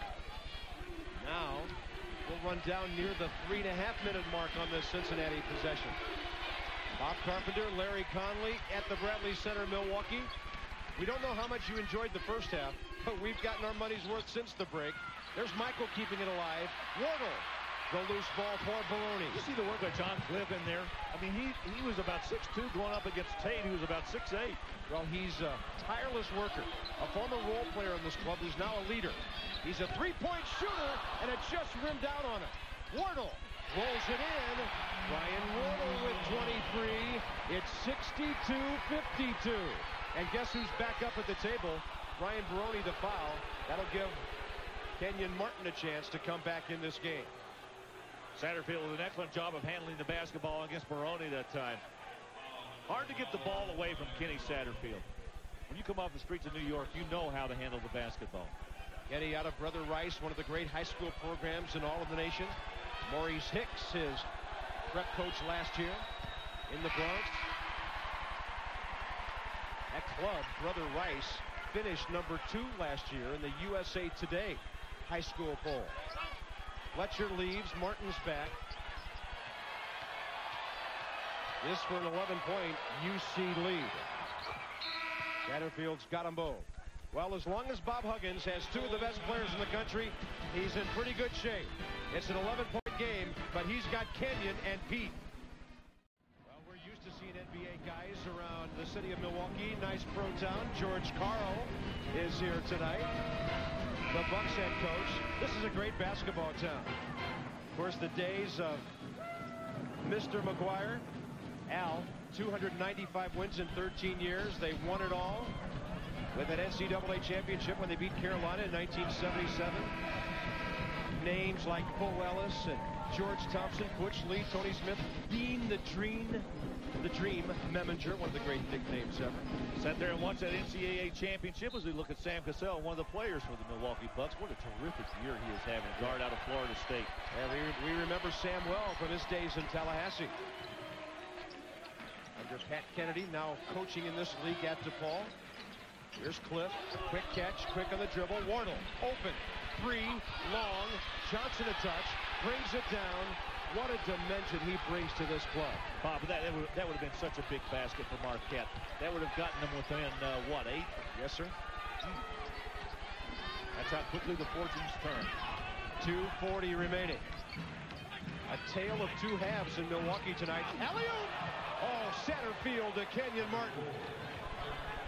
Now will run down near the three and a half minute mark on this Cincinnati possession. Bob Carpenter, Larry Conley at the Bradley Center, Milwaukee. We don't know how much you enjoyed the first half, but we've gotten our money's worth since the break. There's Mickeal keeping it alive. Wardle, the loose ball for Barone. You see the work of John Cliff in there? I mean, he, he was about 6'2", going up against Tate, who was about 6'8". Well, he's a tireless worker, a former role player in this club who's now a leader. He's a three-point shooter, and it just rimmed out on him. Wardle rolls it in. Brian Wardle with 23. It's 62-52. And guess who's back up at the table? Brian Barone the foul. That'll give Kenyon Martin a chance to come back in this game. Satterfield with an excellent job of handling the basketball against Barone that time. Hard to get the ball away from Kenny Satterfield. When you come off the streets of New York, you know how to handle the basketball. Getting out of Brother Rice, one of the great high school programs in all of the nation. Maurice Hicks, his prep coach last year in the Bronx. That club, Brother Rice, finished number two last year in the USA Today high school poll. Fletcher leaves, Martin's back. This for an 11-point UC lead. Satterfield's got them both. Well, as long as Bob Huggins has two of the best players in the country, he's in pretty good shape. It's an 11-point game, but he's got Kenyon and Pete. Well, we're used to seeing NBA guys around the city of Milwaukee. Nice pro town. George Karl is here tonight. The Bucks head coach. This is a great basketball town. Of course, the days of Mr. McGuire, Al, 295 wins in 13 years. They won it all with an NCAA championship when they beat Carolina in 1977. Names like Bo Ellis and George Thompson, Butch Lee, Tony Smith, Dean the Dream, the Dream Meminger, one of the great nicknames ever. Sat there and watched that NCAA championship as we look at Sam Cassell, one of the players for the Milwaukee Bucks. What a terrific year he is having, guard out of Florida State. Yeah, we, we remember Sam well from his days in Tallahassee. Under Pat Kennedy, now coaching in this league at DePaul. Here's Cliff, quick catch, quick on the dribble. Wardle, open, three, long. Johnson a touch, brings it down. What a dimension he brings to this club. Bob, that, that, would, that would have been such a big basket for Marquette. That would have gotten them within, uh, what, eight? Yes, sir. That's how quickly the fortunes turn. 2.40 remaining. A tale of two halves in Milwaukee tonight. Elliot! Oh, Satterfield to Kenyon Martin.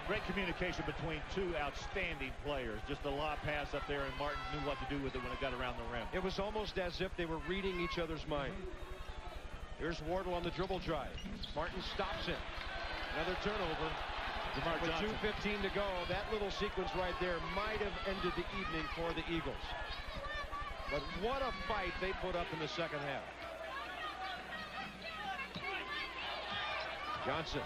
Great communication between two outstanding players. Just a lob pass up there, and Martin knew what to do with it when it got around the rim. It was almost as if they were reading each other's mind. Here's Wardle on the dribble drive. Martin stops him. Another turnover. DerMarr With 2.15 to go, that little sequence right there might have ended the evening for the Eagles. But what a fight they put up in the second half. Johnson.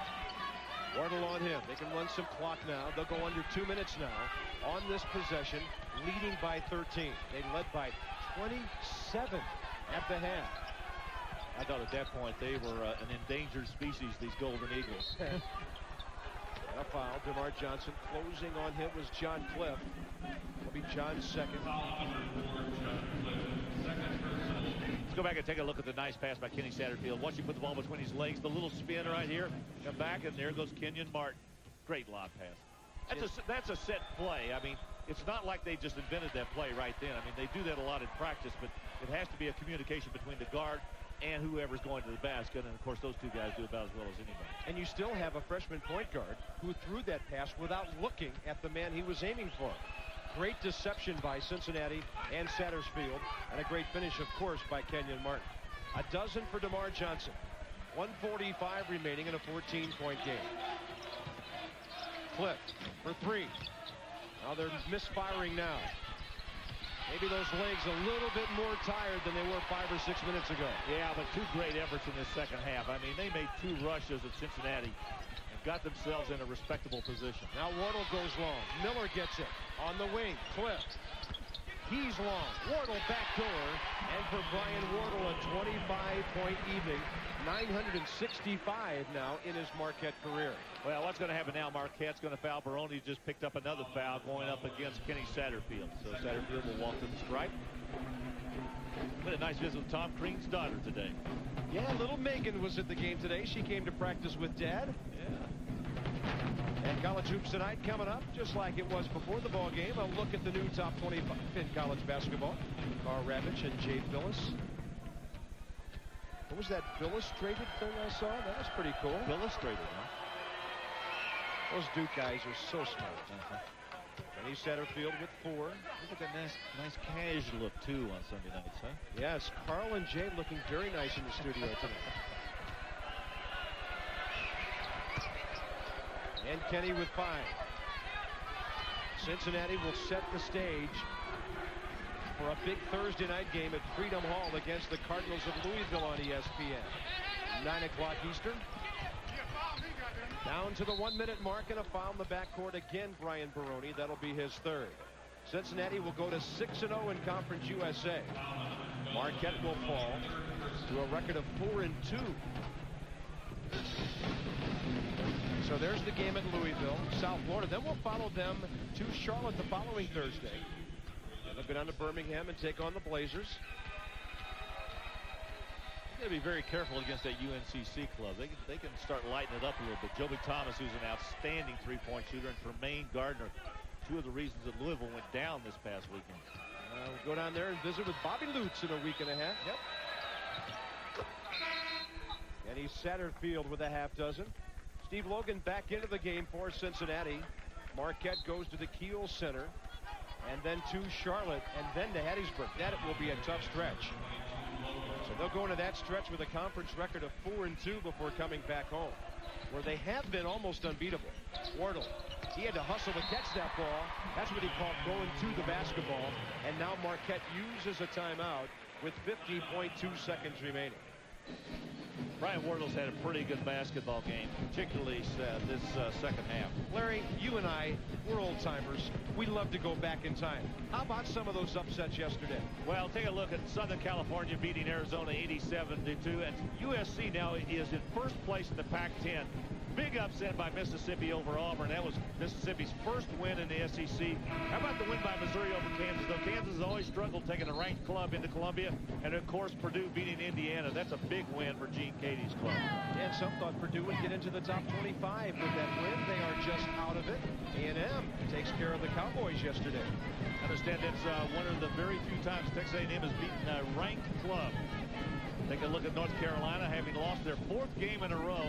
Wardle on him. They can run some clock now. They'll go under two minutes now on this possession, leading by 13. They led by 27 at the half. I thought at that point they were uh, an endangered species, these Golden Eagles. (laughs) And a foul. DerMarr Johnson closing on him was John Cliff. Will be John's second. Go back and take a look at the nice pass by Kenny Satterfield. Once you put the ball between his legs, the little spin right here, come back, and there goes Kenyon Martin. Great lob pass. That's a, that's a set play. I mean, it's not like they just invented that play right then. I mean, they do that a lot in practice, but it has to be a communication between the guard and whoever's going to the basket. And, of course, those two guys do about as well as anybody. And you still have a freshman point guard who threw that pass without looking at the man he was aiming for. Great deception by Cincinnati and Satterfield, and a great finish, of course, by Kenyon Martin. A dozen for DerMarr Johnson. 145 remaining in a 14-point game. Cliff for three. Now they're misfiring now. Maybe those legs a little bit more tired than they were five or six minutes ago. Yeah, but two great efforts in this second half. I mean, they made two rushes at Cincinnati got themselves in a respectable position. Now Wardle goes long. Miller gets it on the wing. Cliff. He's long. Wardle backdoor. And for Brian Wardle, a 25-point evening. 965 now in his Marquette career. Well, what's going to happen now? Marquette's going to foul. Barone just picked up another foul going up against Kenny Satterfield. So Satterfield will walk to the stripe. We had a nice visit with Tom Crean's daughter today. Yeah, little Megan was at the game today. She came to practice with Dad. Yeah. And college hoops tonight coming up, just like it was before the ball game. A look at the new top 25 in college basketball. Karl Ravech and Jay Phillips. What was that illustrated thing I saw? That was pretty cool. Illustrated, huh? Those Duke guys are so smart. Uh-huh. Kenny Satterfield with four. Look at that nice, nice casual look, too, on Sunday nights, huh? Yes, Carl and Jay looking very nice in the studio tonight. (laughs) And Kenny with five. Cincinnati will set the stage for a big Thursday night game at Freedom Hall against the Cardinals of Louisville on ESPN. 9 o'clock Eastern. Down to the one-minute mark and a foul in the backcourt again, Brian Barone. That'll be his third. Cincinnati will go to 6-0 in Conference USA. Marquette will fall to a record of 4 and 2. So there's the game at Louisville, South Florida. Then we'll follow them to Charlotte the following Thursday. They'll go down to Birmingham and take on the Blazers. Got to be very careful against that UNCC club. They can, they can start lighting it up a little bit. Jobey Thomas, who's an outstanding three-point shooter, and Tremaine Gardner, two of the reasons that Louisville went down this past weekend. Uh, we'll go down there and visit with Bobby Lutz in a week and a half. Yep. And he's Satterfield with a half dozen. Steve Logan back into the game for Cincinnati. Marquette goes to the Kiel Center. And then to Charlotte. And then to Hattiesburg. That will be a tough stretch. So they'll go into that stretch with a conference record of 4 and 2 before coming back home. Where they have been almost unbeatable. Wardle. He had to hustle to catch that ball. That's what he called going to the basketball. And now Marquette uses a timeout with 50.2 seconds remaining. Brian Wardle's had a pretty good basketball game, particularly uh, this uh, second half. Larry, you and I, we're old timers. We love to go back in time. How about some of those upsets yesterday? Well, take a look at Southern California beating Arizona 87-2, and USC now is in first place in the Pac-10 Big upset by Mississippi over Auburn. That was Mississippi's first win in the SEC. How about the win by Missouri over Kansas? Though Kansas has always struggled taking a ranked club into Columbia. And, of course, Purdue beating Indiana. That's a big win for Gene Keady's club. And some thought Purdue would get into the top 25 with that win. They are just out of it. A&M takes care of the Cowboys yesterday. I understand that's uh, one of the very few times Texas A&M has beaten a ranked club. Take a look at North Carolina having lost their fourth game in a row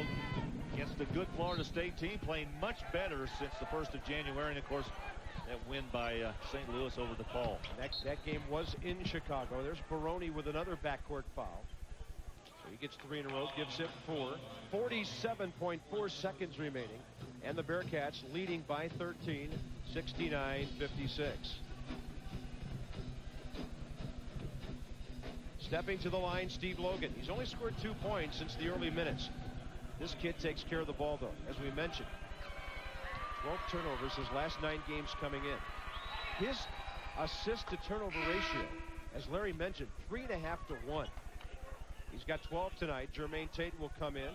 against a good Florida State team playing much better since the 1st of January. And, of course, that win by uh, St. Louis over the fall. That, that game was in Chicago. There's Barone with another backcourt foul. So he gets three in a row, gives it four. 47.4 seconds remaining. And the Bearcats leading by 13, 69-56. Stepping to the line, Steve Logan. He's only scored two points since the early minutes. This kid takes care of the ball, though, as we mentioned. 12 turnovers his last nine games coming in. His assist to turnover ratio, as Larry mentioned, three and a half to one. He's got 12 tonight. Jermaine Tate will come in.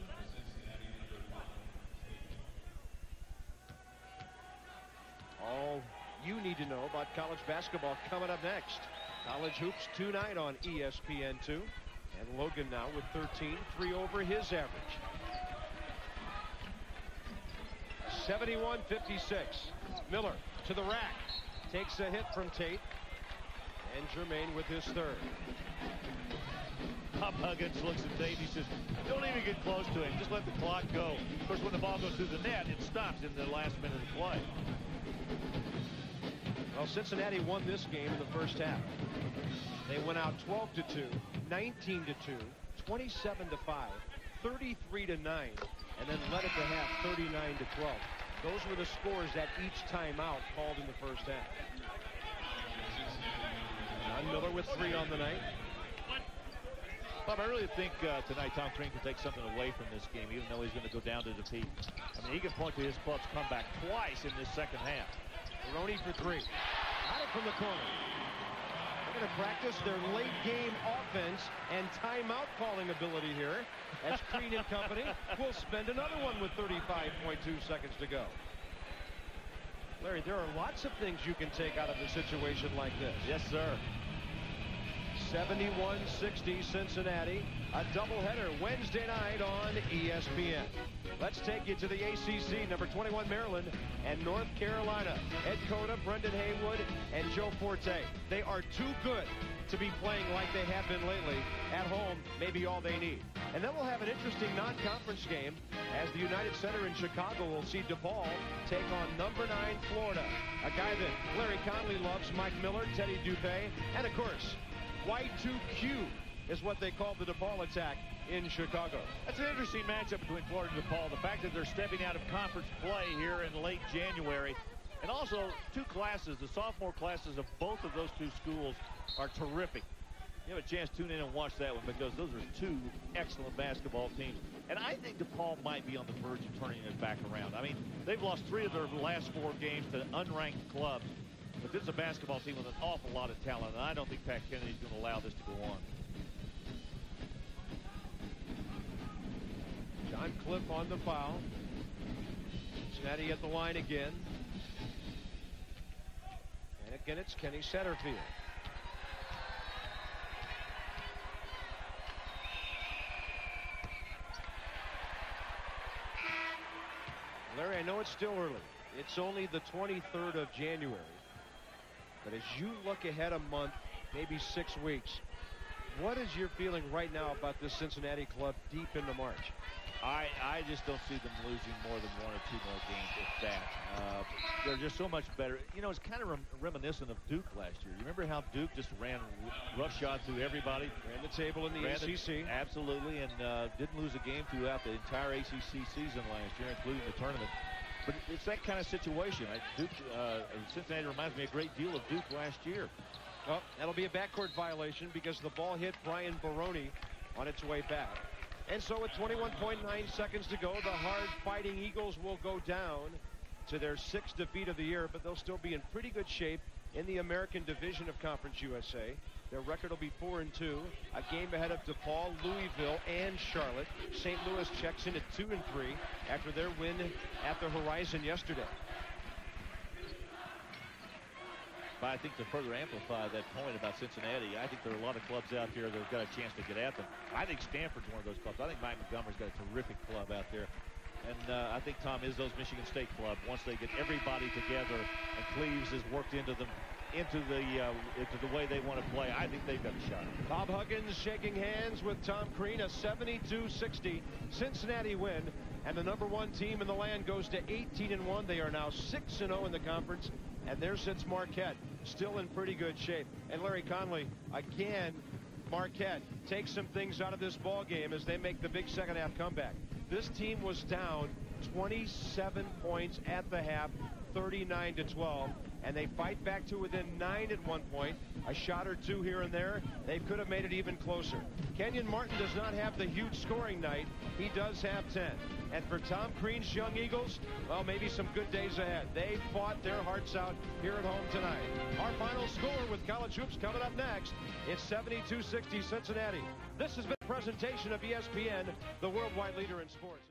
All you need to know about college basketball coming up next. College Hoops tonight on ESPN2. And Logan now with 13, three over his average. 71-56. Miller to the rack. Takes a hit from Tate. And Jermaine with his third. Bob Huggins looks at Tate. He says, don't even get close to him. Just let the clock go. Of course, when the ball goes through the net, it stops in the last minute of play. Well, Cincinnati won this game in the first half. They went out 12 to 2, 19 to 2, 27 to 5, 33 to 9, and then led it to half 39 to 12. Those were the scores that each timeout called in the first half. John Miller with three on the night. Bob, I really think uh, tonight Tom Crean can take something away from this game, even though he's going to go down to defeat. I mean, he can point to his club's comeback twice in this second half. Roney for three. Got it from the corner. They're going to practice their late game offense and timeout calling ability here. As Crean and company will spend another one with 35.2 seconds to go. Larry, there are lots of things you can take out of a situation like this. Yes, sir. 71-60 Cincinnati. A doubleheader Wednesday night on ESPN. Let's take you to the ACC, number 21 Maryland and North Carolina. Ed Cota, Brendan Haywood, and Joe Forte. They are too good to be playing like they have been lately. At home, maybe all they need. And then we'll have an interesting non-conference game as the United Center in Chicago will see DePaul take on number nine Florida. A guy that Larry Conley loves, Mike Miller, Teddy Dupay, and of course, Y2Q is what they call the DePaul attack in Chicago. That's an interesting matchup between Florida and DePaul. The fact that they're stepping out of conference play here in late January. And also, two classes, the sophomore classes of both of those two schools are terrific. You have a chance to tune in and watch that one because those are two excellent basketball teams. And I think DePaul might be on the verge of turning it back around. I mean, they've lost three of their last four games to unranked clubs. But this is a basketball team with an awful lot of talent, and I don't think Pat Kennedy's going to allow this to go on. John Cliff on the foul. Cincinnati at the line again. And again, it's Kenny Satterfield. I know it's still early. It's only the 23rd of January. But as you look ahead a month, maybe six weeks, what is your feeling right now about this Cincinnati club deep into March? I, I just don't see them losing more than one or two more games, if that. Uh, they're just so much better. You know, it's kind of rem reminiscent of Duke last year. You remember how Duke just ran rush shot through everybody? Ran the table in the ran ACC. The, absolutely, and uh, didn't lose a game throughout the entire ACC season last year, including the tournament. But it's that kind of situation. Duke, uh, Cincinnati reminds me a great deal of Duke last year. Well, that'll be a backcourt violation because the ball hit Brian Barone on its way back. And so with 21.9 seconds to go, the hard-fighting Eagles will go down to their sixth defeat of the year, but they'll still be in pretty good shape in the American Division of Conference USA. Their record will be 4 and 2, a game ahead of DePaul, Louisville, and Charlotte. St. Louis checks in at 2 and 3 after their win at the Horizon yesterday. But I think to further amplify that point about Cincinnati, I think there are a lot of clubs out there that have got a chance to get at them. I think Stanford's one of those clubs. I think Mike Montgomery's got a terrific club out there. And uh, I think Tom Izzo's Michigan State club, once they get everybody together and Cleaves has worked into them into the uh, into the way they want to play, I think they've got a shot. Bob Huggins shaking hands with Tom Crean, a 72-60 Cincinnati win. And the number one team in the land goes to 18 and 1. They are now 6 and 0 in the conference. And there sits Marquette, still in pretty good shape. And Larry Conley, again, Marquette takes some things out of this ball game as they make the big second half comeback. This team was down 27 points at the half, 39 to 12 and they fight back to within nine at one point. A shot or two here and there. They could have made it even closer. Kenyon Martin does not have the huge scoring night. He does have 10. And for Tom Crean's Young Eagles, well, maybe some good days ahead. They fought their hearts out here at home tonight. Our final score with college hoops coming up next. It's 72-60 Cincinnati. This has been a presentation of ESPN, the worldwide leader in sports.